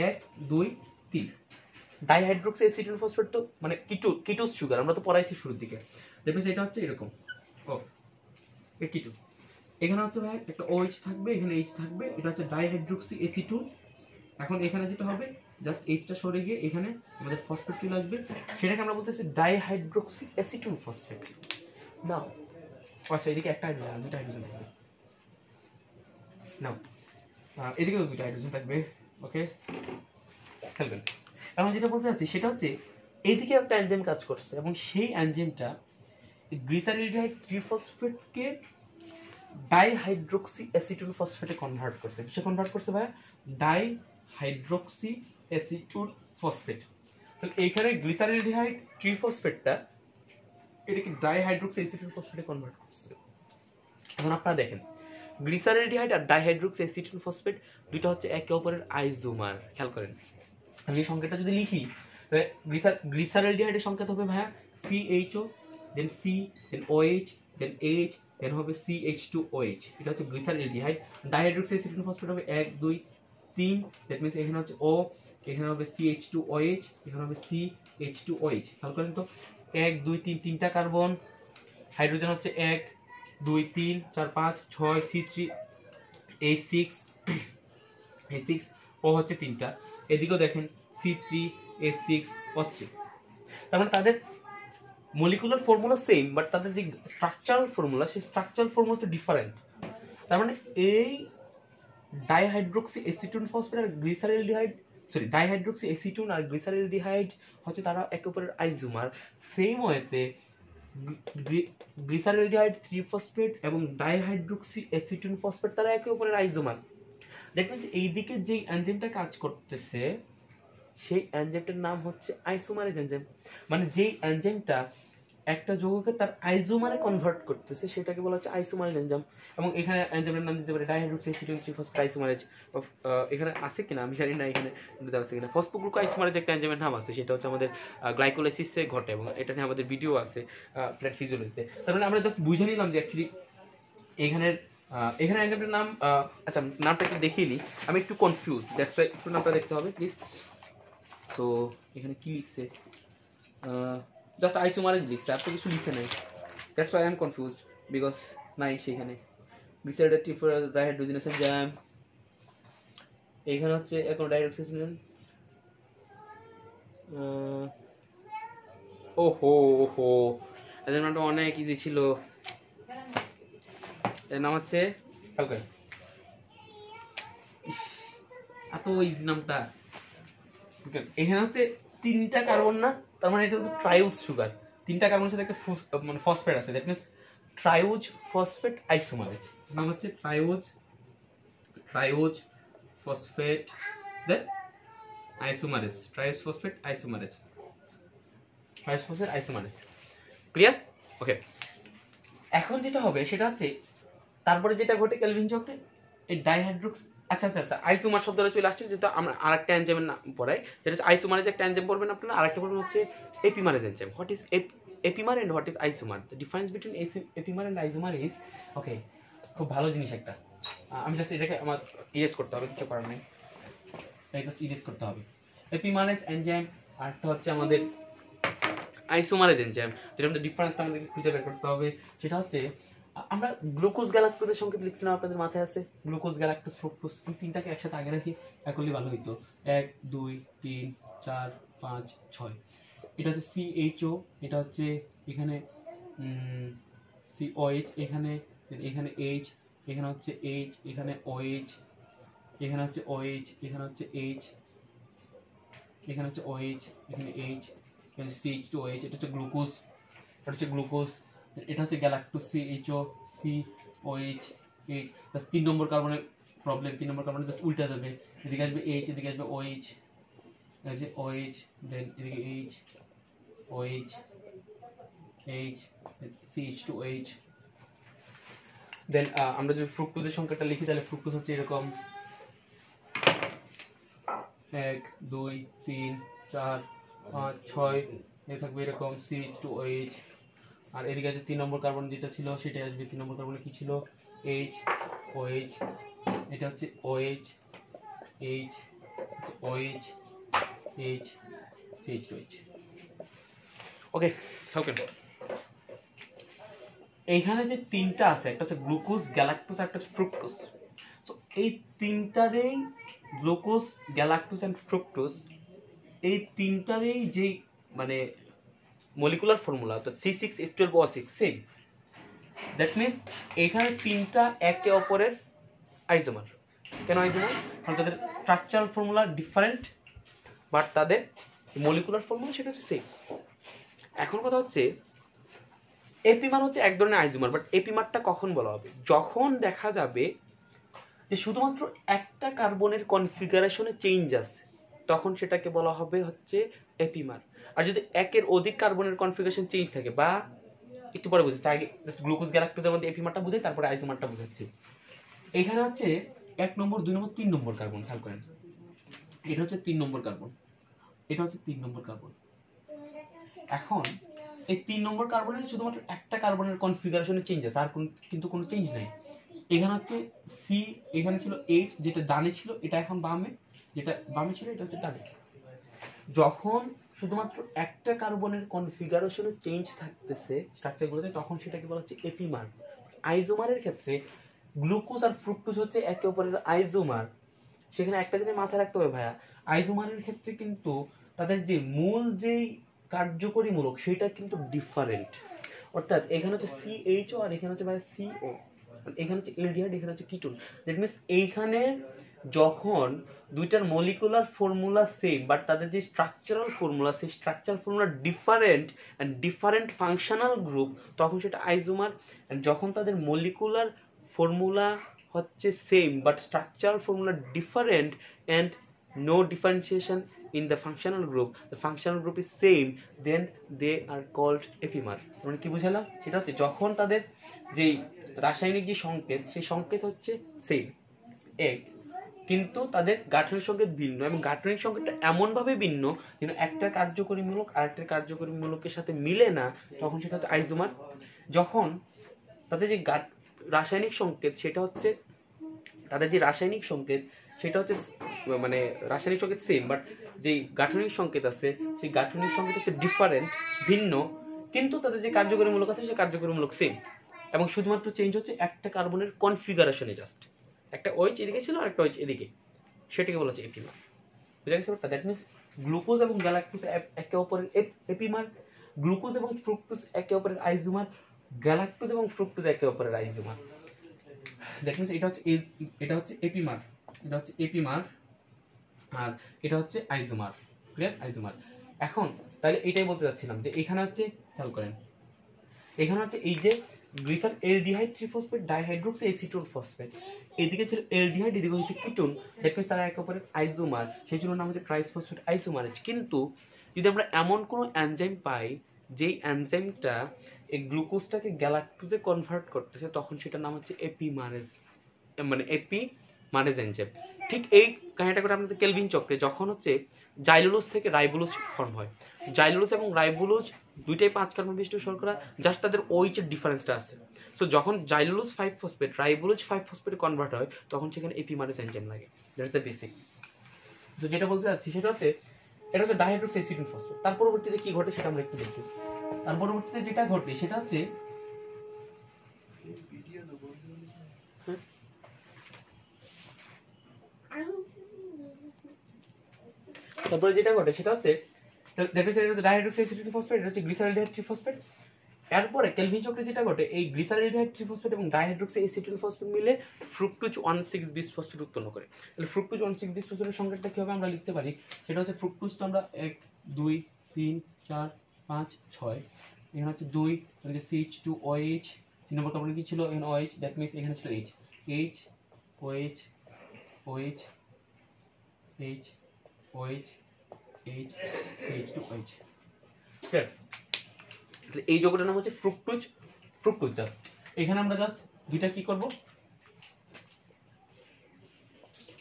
এক, দুই, তিন। ডাইহাইড্রোক্সি অ্যাসিটিল ফসফেট তো মানে কিটু কিটোজ সুগার আমরা তো পড়াইছি শুরুর দিকে। দেখবেন এটা হচ্ছে এরকম। ও এ কিটু এখানে হচ্ছে ভাই একটা OH থাকবে, এখানে এইচ থাকবে, এটা হচ্ছে ডাইহাইড্রোক্সি অ্যাসিটুল এখন এখানে যেটা হবে জাস্ট এইচটা সরে গিয়ে এখানে আমাদের ফসফেট আসবে সেটাকে আমরা বলতেছি ডাইহাইড্রোক্সি অ্যাসিটুন ফসফেট নাও আচ্ছা এদিকে একটা হাইড্রোজেন দুটো হাইড্রোজেন থাকবে। নাও আহ, এদিকেও দুটো হাইড্রোজেন থাকবে ওকে খেলবেন এখন যেটা বলতে চাচ্ছি সেটা হচ্ছে এইদিকে একটা এনজাইম কাজ করছে এবং সেই এনজাইমটা গ্লিসারিডাইড ট্রিফসফেটকে ডাইহাইড্রোক্সি অ্যাসিটুন ফসফেটে কনভার্ট করছে। সে কনভার্ট করছে ভাই ডাইহাইড্রোক্সি অ্যাসিটুন ফসফেট তাহলে এইখানে গ্লিসারিডিহাইড ট্রিফসফেটটা এটাকে ডাইহাইড্রোক্সি অ্যাসিটুন ফসফেটে কনভার্ট করছে। এখন আপনারা দেখেন, গ্লিসারিডিহাইড আর ডাইহাইড্রোক্সি অ্যাসিটুন ফসফেট দুইটা হচ্ছে একে অপরের আইজোমার, খেয়াল করেন। আমি এই সংকেতটা যদি লিখি, তাহলে গ্লিসারিডিহাইডের সংকেত হবে ভাইয়া CHO then C then OH then H then হবে সিএইচ টু ওএইচ এটা হচ্ছে গ্লিসারিডিহাইড। ডাইহাইড্রোক্সি অ্যাসিটুন ফসফেট হবে এক, দুই, তিন দ্যাট মিনস এখানে হচ্ছে ও এখানে হবে সিএইচ টু ওএইচ এখানে হবে সিএইচ টু ওএইচ খেয়াল করেন তো, এক, দুই, তিন, তিনটা কার্বন, হাইড্রোজেন হচ্ছে এক, দুই, তিন, চার, পাঁচ, ছয়, C, three H six H six, O হচ্ছে তিনটা। এদিকেও দেখেন, C three F six, O three. তার মানে তাদের মলিকুলার ফর্মুলা সেম বাট তাদের যে স্ট্রাকচারাল ফর্মুলা সেই স্ট্রাকচারাল ফর্মুলা তো ডিফারেন্ট তার মানে এই ডাইহাইড্রোক্সি এসিটুন ফসফেট আর গ্লিসারিলডিহাইড সরি ডাইহাইড্রোক্সি এসিটুন আর গ্লিসারিলডিহাইড হচ্ছে তারা একে অপরের আইজোমার সেম ওয়েতে গ্লিসারিলডিহাইড থ্রি ফসফেট এবং ডাইহাইড্রোক্সি অ্যাসিটুন ফসফেট তারা একে অপরের আইজোমার দ্যাট মিনস এইদিকে যে এনজাইমটা কাজ করতেছে, সেই এনজাইমটার নাম হচ্ছে আইসোমারেজ এনজাইম মানে যেই এনজাইমটা একটা যৌগকে তার আইসোমারে কনভার্ট করতেছে, সেটাকে বলা হচ্ছে আইসোমারেজ এনজাইম এবং এখানে এনজাইমের নাম দিতে পারে ডাইহাইড্রোক্সি অ্যাসিটিন ট্রিফসফেট আইসোমারেজ এখানে আছে কিনা? আমি জানি না, এখানে দিতে আছে কিনা। ফসফোগ্লুকো আইসোমারেজ একটা এনজাইমের নাম আছে, সেটা হচ্ছে আমাদের গ্লাইকোলাইসিসে ঘটে এবং এটা নিয়ে আমাদের ভিডিও আছে প্লেট ফিজিওলজিতে তার মানে আমরা জাস্ট বুঝে নিলাম যে অ্যাকচুয়ালি এখানের এখানে এনজাইমটার নাম আচ্ছা নামটা একটু দেখিয়ে নিই। আমি একটু কনফিউজ দ্যাটস একটু নামটা দেখতে হবে প্লিজ সো এখানে কি লিখছে? জাস্ট আইসোমারেজ লিখছে আর তো কিছু লিখে নাই। That's why I am confused because নাই সেখানে গ্লিসারিডেটিভ ডাইহাইড্রোজেনেশন জ্যাম এখানে হচ্ছে এখন ডাইহাইড্রোক্সিজেন ওহো ওহো। এদের নামটা অনেক ইজি ছিল। এর নাম হচ্ছে? ওকে এত ইজি নামটা। এখানে হচ্ছে তিনটা কার্বন না? তার মানে এটা হচ্ছে ট্রাইউজ সুগার তিনটা কার্বনের সাথে একটা মানে ফসফেট আছে। That means triose phosphate isomerase নাম হচ্ছে triose triose phosphate then isomerase triose phosphate isomerase triose phosphate isomerase clear okay এখন যেটা হবে, সেটা হচ্ছে, তারপরে যেটা ঘটে ক্যালভিন চক্রে, এই ডাইহাইড্রোক্স আচ্ছা আচ্ছা আচ্ছা আইসোমার শব্দটা চলে আসছে, যেটা আমরা আরেকটা এনজাইমের নাম পড়াই। যেটা হচ্ছে আইসোমারেজ একটা এনজাইম পড়বেন আপনারা, আরেকটা পড়বেন হচ্ছে epimerase enzyme what is epimer and what is isomer the difference between epimer and isomer is okay খুব ভালো জিনিস একটা। আমি জাস্ট এটাকে আমার ইরেজ করতে হবে, কিছু করার নেই। জাস্ট ইরেজ করতে হবে। এপিমারেজ এনজাইম আরেকটা হচ্ছে আমাদের আইসোমারেজ এনজাইম যেটা আমাদের ডিফারেন্সটা আমাদেরকে খুঁজে বের করতে হবে। সেটা হচ্ছে আমরা গ্লুকোজ গ্যালাক্টোজের সংকেত লিখছিলাম, আপনাদের মাথায় আছে? গ্লুকোজ গ্যালাক্টোজ ফ্রুক্টোজ এই তিনটাকে একসাথে আগে রাখি এক ভালো হইতো। এক, দুই, তিন, চার, পাঁচ, ছয়। এটা হচ্ছে সিএইচও এটা হচ্ছে এখানে সিওএইচ এখানে, then এখানে এইচ এখানে হচ্ছে এইচ এখানে ওএইচ এখানে হচ্ছে ওএইচ এখানে হচ্ছে এইচ এখানে হচ্ছে ওএইচ এখানে এইচ এখানে সিএইচ টু ওএইচ এটা হচ্ছে গ্লুকোজ এটা হচ্ছে গ্লুকোজ এটা হচ্ছে galacto C H CHO C O H H just তিন নম্বর কার্বনের প্রবলেম তিন নম্বর কার্বনে জাস্ট উল্টা যাবে। এদিকে আসবে এইচ এদিকে আসবে ওএইচ আছে এইচ দেন এদিকে H O H H C H two H then আমরা যদি ফ্রুক্টোজের সংখ্যাটা লিখি, তাহলে ফ্রুক্টোজ হচ্ছে এরকম। এক, দুই, তিন, চার, পাঁচ, ছয়, এ থাকবে এরকম C H two O H আর এদিকে আছে তিন নম্বর কার্বন যেটা ছিল সেটা আসবে। তিন নম্বর কার্বনে কি ছিল? এইচ ওএইচ এটা হচ্ছে OH H OH H CH H okay okay এইখানে যে তিনটা আছে, একটা হচ্ছে গ্লুকোজ গ্যালাক্টোজ একটা হচ্ছে ফ্রুক্টোজ সো এই তিনটারেই গ্লুকোজ গ্যালাক্টোজ অ্যান্ড ফ্রুক্টোজ এই তিনটারই যেই মানে মলিকুলার ফর্মুলা অর্থাৎ C six S twelve O six same that means এখানে তিনটা একে অপরের আইজোমার কেন আইজোমার কারণ তাদের স্ট্রাকচারাল ফর্মুলা ডিফারেন্ট বাট তাদের মলিকুলার ফর্মুলা সেটা হচ্ছে সেম এখন কথা হচ্ছে এপিমার হচ্ছে এক ধরনের আইজোমার বাট এপিমারটা কখন বলা হবে? যখন দেখা যাবে যে শুধুমাত্র একটা কার্বনের কনফিগারেশনে চেঞ্জ আছে তখন সেটাকে বলা হবে হচ্ছে এপিমার আর যদি একের অধিক কার্বনের কনফিগারেশন চেঞ্জ থাকে, বা একটু পরে বুঝেছি আগে জাস্ট গ্লুকোজ গ্যালাক্টোজের মধ্যে এপিমারটা বুঝাই, তারপরে আইসোমারটা বুঝাচ্ছি। এখানে হচ্ছে এক নম্বর, দুই নম্বর, তিন নম্বর কার্বন খেয়াল করেন। এটা হচ্ছে তিন নম্বর কার্বন এটা হচ্ছে তিন নম্বর কার্বন এখন, এই তিন নম্বর কার্বনের শুধুমাত্র একটা কার্বনের কনফিগারেশনে চেঞ্জ আছে, আর কোন, কিন্তু কোনো চেঞ্জ নাই। এখানে হচ্ছে সি এখানে ছিল এইচ যেটা ডানে ছিল, এটা এখন বামে, যেটা বামে ছিল, এটা হচ্ছে ডানে। যখন শুধুমাত্র একটা কার্বনের কনফিগারেশনে চেঞ্জ থাকতেছে স্ট্রাকচারগুলোতে তখন সেটাকে বলা হচ্ছে এপিমার আইজোমারের ক্ষেত্রে গ্লুকোজ আর ফ্রুক্টোজ হচ্ছে একে অপরের আইজোমার সেখানে একটা জিনিস মাথায় রাখতে হবে ভাইয়া আইজোমারের ক্ষেত্রে কিন্তু তাদের যে মূল যেই কার্যকরী মূলক সেটা কিন্তু ডিফারেন্ট অর্থাৎ এখানে হচ্ছে সিএইচও আর এখানে হচ্ছে ভাই সিও এখানে হচ্ছে এলডিহাইড এখানে হচ্ছে কিটোন দ্যাট মিনস এইখানে যখন দুইটার মলিকুলার ফর্মুলা সেম বাট তাদের যে স্ট্রাকচারাল ফর্মুলা সেই structural formula different and different functional group তখন সেটা আইজোমার যখন তাদের মলিকুলার ফর্মুলা হচ্ছে same but structural formula different and no differentiation in the functional group the functional group is same then they are called epimer. মানে কি বুঝালাম? সেটা হচ্ছে যখন তাদের যে রাসায়নিক যে সংকেত, সেই সংকেত হচ্ছে সেম এক কিন্তু তাদের গাঠনিক সংকেত ভিন্ন এবং গাঠনিক সংকেতটা এমন ভাবে ভিন্ন যেন একটা কার্যকরী মূলক আরেকটা কার্যকরী মূলকের সাথে মিলে না, তখন সেটা হচ্ছে আইজোমার। যখন তাদের যে রাসায়নিক সংকেত, সেটা হচ্ছে তাদের যে রাসায়নিক সংকেত, সেটা হচ্ছে মানে রাসায়নিক সংকেত সেম বাট যে গাঠনিক সংকেত আছে, সেই গাঠনিক সংকেত হচ্ছে ডিফারেন্ট ভিন্ন, কিন্তু তাদের যে কার্যকরী মূলক আছে, সেই কার্যকরী মূলক সেম এবং শুধুমাত্র চেঞ্জ হচ্ছে একটা কার্বনের কনফিগারেশনে জাস্ট একটা ওইচ এদিকে ছিল আর একটা ওইচ এদিকে। সেটাকে বলা হচ্ছে এপিমার। বুঝা গেছে দ্যাট মিনস গ্লুকোজ এবং গ্যালাক্টোজ একে অপরের এপিমার গ্লুকোজ এবং ফ্রুক্টোজ একে অপরের আইজোমার গ্যালাক্টোজ এবং ফ্রুক্টোজ একে অপরের আইজোমার দ্যাট মিনস এটা হচ্ছে এটা হচ্ছে এপিমার। এটা হচ্ছে এপিমার আর এটা হচ্ছে আইজোমার ক্লিয়ার আইজোমার এখন, তাহলে এটাই বলতে চাচ্ছিলাম যে এখানে হচ্ছে, খেয়াল করেন, এখানে হচ্ছে এই যে glyceraldehyde triphosphate dihydroxy acetone phosphate এদিকে ছিল এলডিহাইড, এদিকে হচ্ছে কিটোন দ্যাট তারা একে অপরের আইসোমার সেই জন্য নাম হচ্ছে ট্রাইসফসফেট আইসোমার কিন্তু যদি আমরা এমন কোনো এনজাইম পাই, যেই এনজাইমটা এই গ্লুকোজটাকে গ্যালাক্টোজে কনভার্ট করতেছে, তখন সেটার নাম হচ্ছে এপিমারেজ মানে এপি মারেজ এনজাইম। ঠিক এই কাহিনীটা করে আপনাদের কেলভিন চক্রে, যখন হচ্ছে জাইলোলোজ থেকে রাইবোলোজ ফর্ম হয়। জাইলোলোজ এবং রাইবোলোজ দুইটাই পাঁচ কার্বন বিশিষ্ট শর্করা জাস্ট তাদের ওইচের ডিফারেন্সটা আছে। সো যখন xylulose five phosphate ribulose five ফসফেটে convert হয়, তখন সেখানে এপিমারেজ এনজাইম লাগে। দ্যাটস দ্য বেসিক সো যেটা বলতে চাচ্ছি সেটা হচ্ছে, এটা হচ্ছে ডাইহাইড্রোক্স এসিডিন ফসফেট তার পরবর্তীতে কি ঘটে সেটা আমরা একটু দেখি। তার পরবর্তীতে যেটা ঘটে সেটা হচ্ছে, তারপরে যেটা ঘটে সেটা হচ্ছে দ্যাট মিনস এটা হচ্ছে ডাইহাইড্রোক্সাইড ফসফেট এটা হচ্ছে গ্লিসারলডিহাইড ট্রিফসফেট এরপরে কেলভিন চক্রে যেটা ঘটে, এই গ্লিসারলডিহাইড ট্রিফসফেট এবং ডাইহাইড্রোক্সি এসিটিল ফসফেট মিলে fructose one six bis phosphate উৎপন্ন করে। তাহলে ফ্রুক্টোজ ওয়ান সিক্স বিস ফসফেটের সংকেতটা কীভাবে আমরা লিখতে পারি? সেটা হচ্ছে ফ্রুক্টোজটা আমরা এক, দুই, তিন, চার, পাঁচ, ছয়। এখানে হচ্ছে দুই হচ্ছে সিএইচ টু ওএইচ তিন নম্বর কার্বন কি ছিল? এখানে ওএইচ দ্যাট মিনস এখানে ছিল H H OH OH H OH H CH2OH clear এই যোগটার নাম হচ্ছে ফ্রুক্টোজ ফ্রুক্টোজ জাস্ট এখানে আমরা জাস্ট দুইটা কি করব?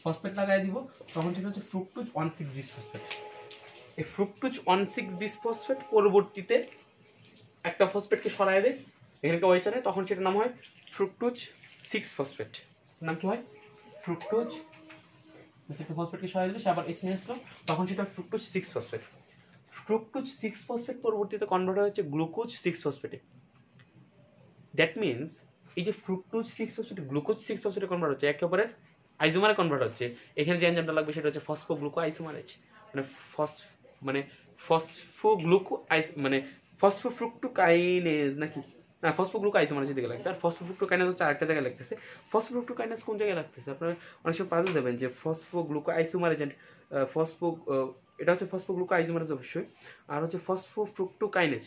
ফসফেট লাগাই দিব। তখন সেটা হচ্ছে fructose one six bis phosphate এই fructose one six bis phosphate পরবর্তীতে একটা ফসফেটকে সরাই দেয়। এখানকে ওয়েচ আনে তখন সেটার নাম হয় ফ্রুক্টোজ সিক্স ফসফেট নাম কি হয়? ফ্রুক্টোজ একটা ফসফেটকে সরাই দিলে সে আবার এইচ নিয়ে তখন সেটা fructose six phosphate fructose six phosphate পরবর্তীতে কনভার্ট গ্লুকোজ সিক্স ফসফেটে দ্যাট এই যে fructose six phosphate glucose six ফসফেটে convert হচ্ছে, একেবারে আইসোমারে কনভার্ট হচ্ছে। এখানে যে লাগবে সেটা হচ্ছে ফসফোগ্লুকো আইসোমারেজ মানে ফস মানে ফসফোগ্লুকো আইস মানে ফসফোফ্রুক্টোকাইনেজ নাকি? না ফসফোগ্লুকো আইসোমারেজের দিকে লাগবে আর ফসফোফ্রুক্টোকাইনেজ হচ্ছে আরেকটা জায়গায় লাগতেছে। ফসফোফ্রুক্টোকাইনেজ কোন জায়গায় লাগতেছে? আপনারা অনেক সময় পাজল দেবেন যে ফসফোগ্লুকো আইসোমারেজ এন্ড ফসফো এটা হচ্ছে ফসফোগ্লুকো আইসোমারেজ অবশ্যই। আর হচ্ছে ফসফোফ্রুক্টোকাইনেজ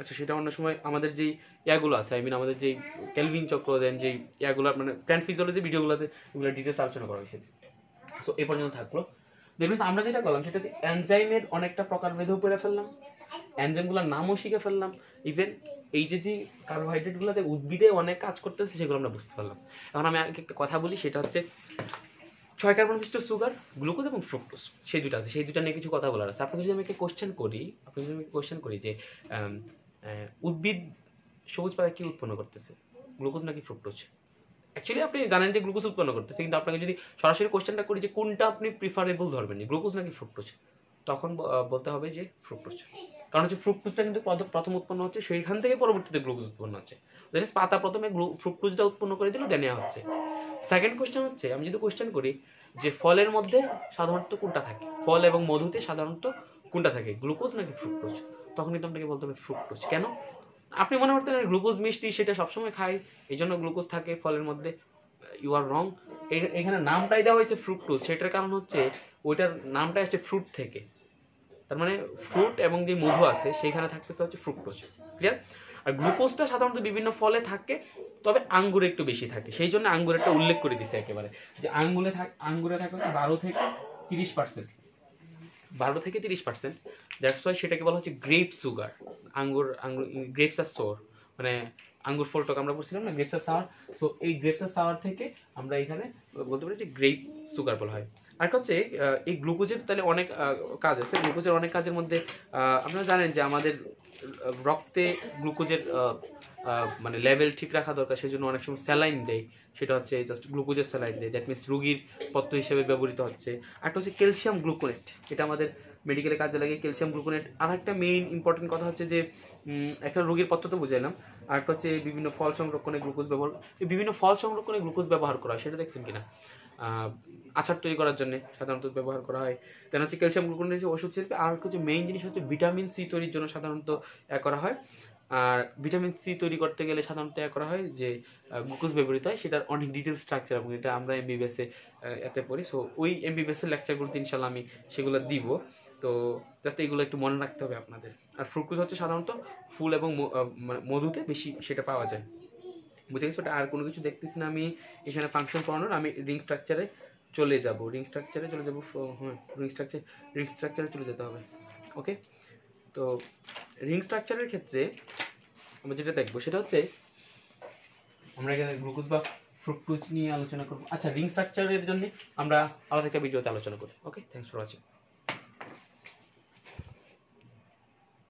আচ্ছা সেটা অন্য সময় আমাদের যেই ইয়াগুলো আছে আই মিন আমাদের যেই কেলভিন চক্র দেন যেই ইয়াগুলো মানে প্ল্যান্ট ফিজিওলজি ভিডিওগুলোতে এগুলো ডিটেলস আলোচনা করা হয়েছে। সো এই পর্যন্ত থাকল। দেখবেন আমরা যেটা করলাম, সেটা হচ্ছে এনজাইমের অনেকটা প্রকারভেদও পড়ে ফেললাম। এনজাইমগুলোর নামও শিখে ফেললাম। ইভেন এই যে যে কার্বোহাইড্রেটগুলোতে উদ্ভিদে অনেক কাজ করতেছে, সেগুলো আমরা বুঝতে পারলাম। এখন আমি একটা কথা বলি, সেটা হচ্ছে ছয় কার্বন বিশিষ্ট সুগার গ্লুকোজ এবং ফ্রুক্টোজ সেই দুটো আছে। সেই দুটো নিয়ে কিছু কথা বলার আছে। আপনাকে যদি আমি একটা কোশ্চেন করি, আপনি যদি আমি কোশ্চেন করি যে উদ্ভিদ সবুজ পাতা কি উৎপন্ন করতেছে? গ্লুকোজ নাকি ফ্রুক্টোজ অ্যাকচুয়ালি আপনি জানেন যে গ্লুকোজ উৎপন্ন করতেছে, কিন্তু আপনাকে যদি সরাসরি কোশ্চেনটা করি যে, কোনটা আপনি প্রিফারেবল ধরবেন যে গ্লুকোজ নাকি ফ্রুক্টোজ তখন বলতে হবে যে ফ্রুক্টোজ কারণ হচ্ছে ফ্রুক্টোজটা কিন্তু প্রথ- প্রথম উৎপন্ন হচ্ছে, সেইখান থেকে পরবর্তীতে গ্লুকোজ উৎপন্ন হচ্ছে। দ্যাট পাতা প্রথমে ফ্রুক্টোজটা উৎপন্ন করে দিল দেন নেওয়া হচ্ছে। সেকেন্ড কোশ্চেন হচ্ছে, আমি যদি কোশ্চেন করি যে ফলের মধ্যে সাধারণত কোনটা থাকে? ফল এবং মধুতে সাধারণত কোনটা থাকে? গ্লুকোজ নাকি ফ্রুক্টোজ তখন কিন্তু আপনাকে বলতে হবে ফ্রুক্টোজ কেন? আপনি মনে করতেন গ্লুকোজ মিষ্টি, সেটা সবসময় খাই এই জন্য গ্লুকোজ থাকে ফলের মধ্যে। ইউ আর রং এখানে নামটাই দেওয়া হয়েছে ফ্রুক্টোজ সেটার কারণ হচ্ছে, ওইটার নামটা আসছে ফ্রুট থেকে। তার মানে ফ্রুট এবং যে মধু আছে সেখানে থাকতেছে হচ্ছে ফ্রুক্টোজ ক্লিয়ার আর গ্লুকোজটা সাধারণত বিভিন্ন ফলে থাকে, তবে আঙ্গুরে একটু বেশি থাকে। সেই জন্য আঙ্গুরেরটা উল্লেখ করে দিছে একেবারে, যে আঙ্গুলে থাকে, আঙ্গুরে থাকে হচ্ছে বারো থেকে তিরিশ পার্সেন্ট বারো থেকে তিরিশ পার্সেন্ট দ্যাটস ওয়াই সেটাকে বলা হচ্ছে গ্রেপ সুগার আঙ্গুর আঙ্গুর গ্রেপস আর সোর মানে আঙ্গুর ফলটক আমরা বলছিলাম না গ্রেপস আর সাওয়ার সো এই গ্রেপস আর সাওয়ার থেকে আমরা এখানে বলতে পারি যে গ্রেপ সুগার বলা হয়। আর হচ্ছে এই গ্লুকোজের তাহলে অনেক কাজ আছে। গ্লুকোজের অনেক কাজের মধ্যে আপনারা জানেন যে আমাদের রক্তে গ্লুকোজের মানে লেভেল ঠিক রাখা দরকার সেই জন্য অনেক সময় স্যালাইন দেয়। সেটা হচ্ছে জাস্ট গ্লুকোজের স্যালাইন দেয় দ্যাট মিনস রুগীর পত্র হিসেবে ব্যবহৃত হচ্ছে। একটা হচ্ছে ক্যালসিয়াম গ্লুকোনেট এটা আমাদের মেডিকেলে কাজে লাগে ক্যালসিয়াম গ্লুকোনেট আর একটা মেইন ইম্পর্টেন্ট কথা হচ্ছে যে একটা রোগীর পত্র তো বুঝাইলাম আর একটা হচ্ছে বিভিন্ন ফল সংরক্ষণে গ্লুকোজ ব্যবহার বিভিন্ন ফল সংরক্ষণে গ্লুকোজ ব্যবহার করা হয়, সেটা দেখছেন কিনা? আচার তৈরি করার জন্য সাধারণত ব্যবহার করা হয়। দেন হচ্ছে ক্যালসিয়াম গ্লুকোনেট যে ওষুধ শিল্পে আর হচ্ছে মেইন জিনিস হচ্ছে ভিটামিন সি তৈরির জন্য সাধারণত করা হয়। আর ভিটামিন সি তৈরি করতে গেলে সাধারণত করা হয় যে গ্লুকোজ ব্যবহৃত হয়, সেটার অনেক ডিটেল স্ট্রাকচার এবং এটা আমরা এমবিবিএস এতে পড়ি। সো ওই এমবিবিএস এর লেকচারগুলোতে ইনশাল্লাহ আমি সেগুলো দিব। তো জাস্ট এগুলো একটু মনে রাখতে হবে আপনাদের। আর ফ্রুক্টোজ হচ্ছে সাধারণত ফুল এবং মানে মধুতে বেশি সেটা পাওয়া যায়। বুঝে গেছো? আর কোনো কিছু দেখতেছি না আমি এখানে ফাংশন পড়ানোর আমি রিং স্ট্রাকচারে চলে যাব। রিং স্ট্রাকচারে চলে যাব হ্যাঁ রিং স্ট্রাকচার রিং স্ট্রাকচারে চলে যেতে হবে। ওকে তো রিং স্ট্রাকচারের ক্ষেত্রে আমরা যেটা দেখব সেটা হচ্ছে আমরা এখানে গ্লুকোজ বা ফ্রুক্টোজ নিয়ে আলোচনা করব। আচ্ছা রিং স্ট্রাকচারের জন্য আমরা আলাদা একটা ভিডিওতে আলোচনা করি। Okay thanks for watching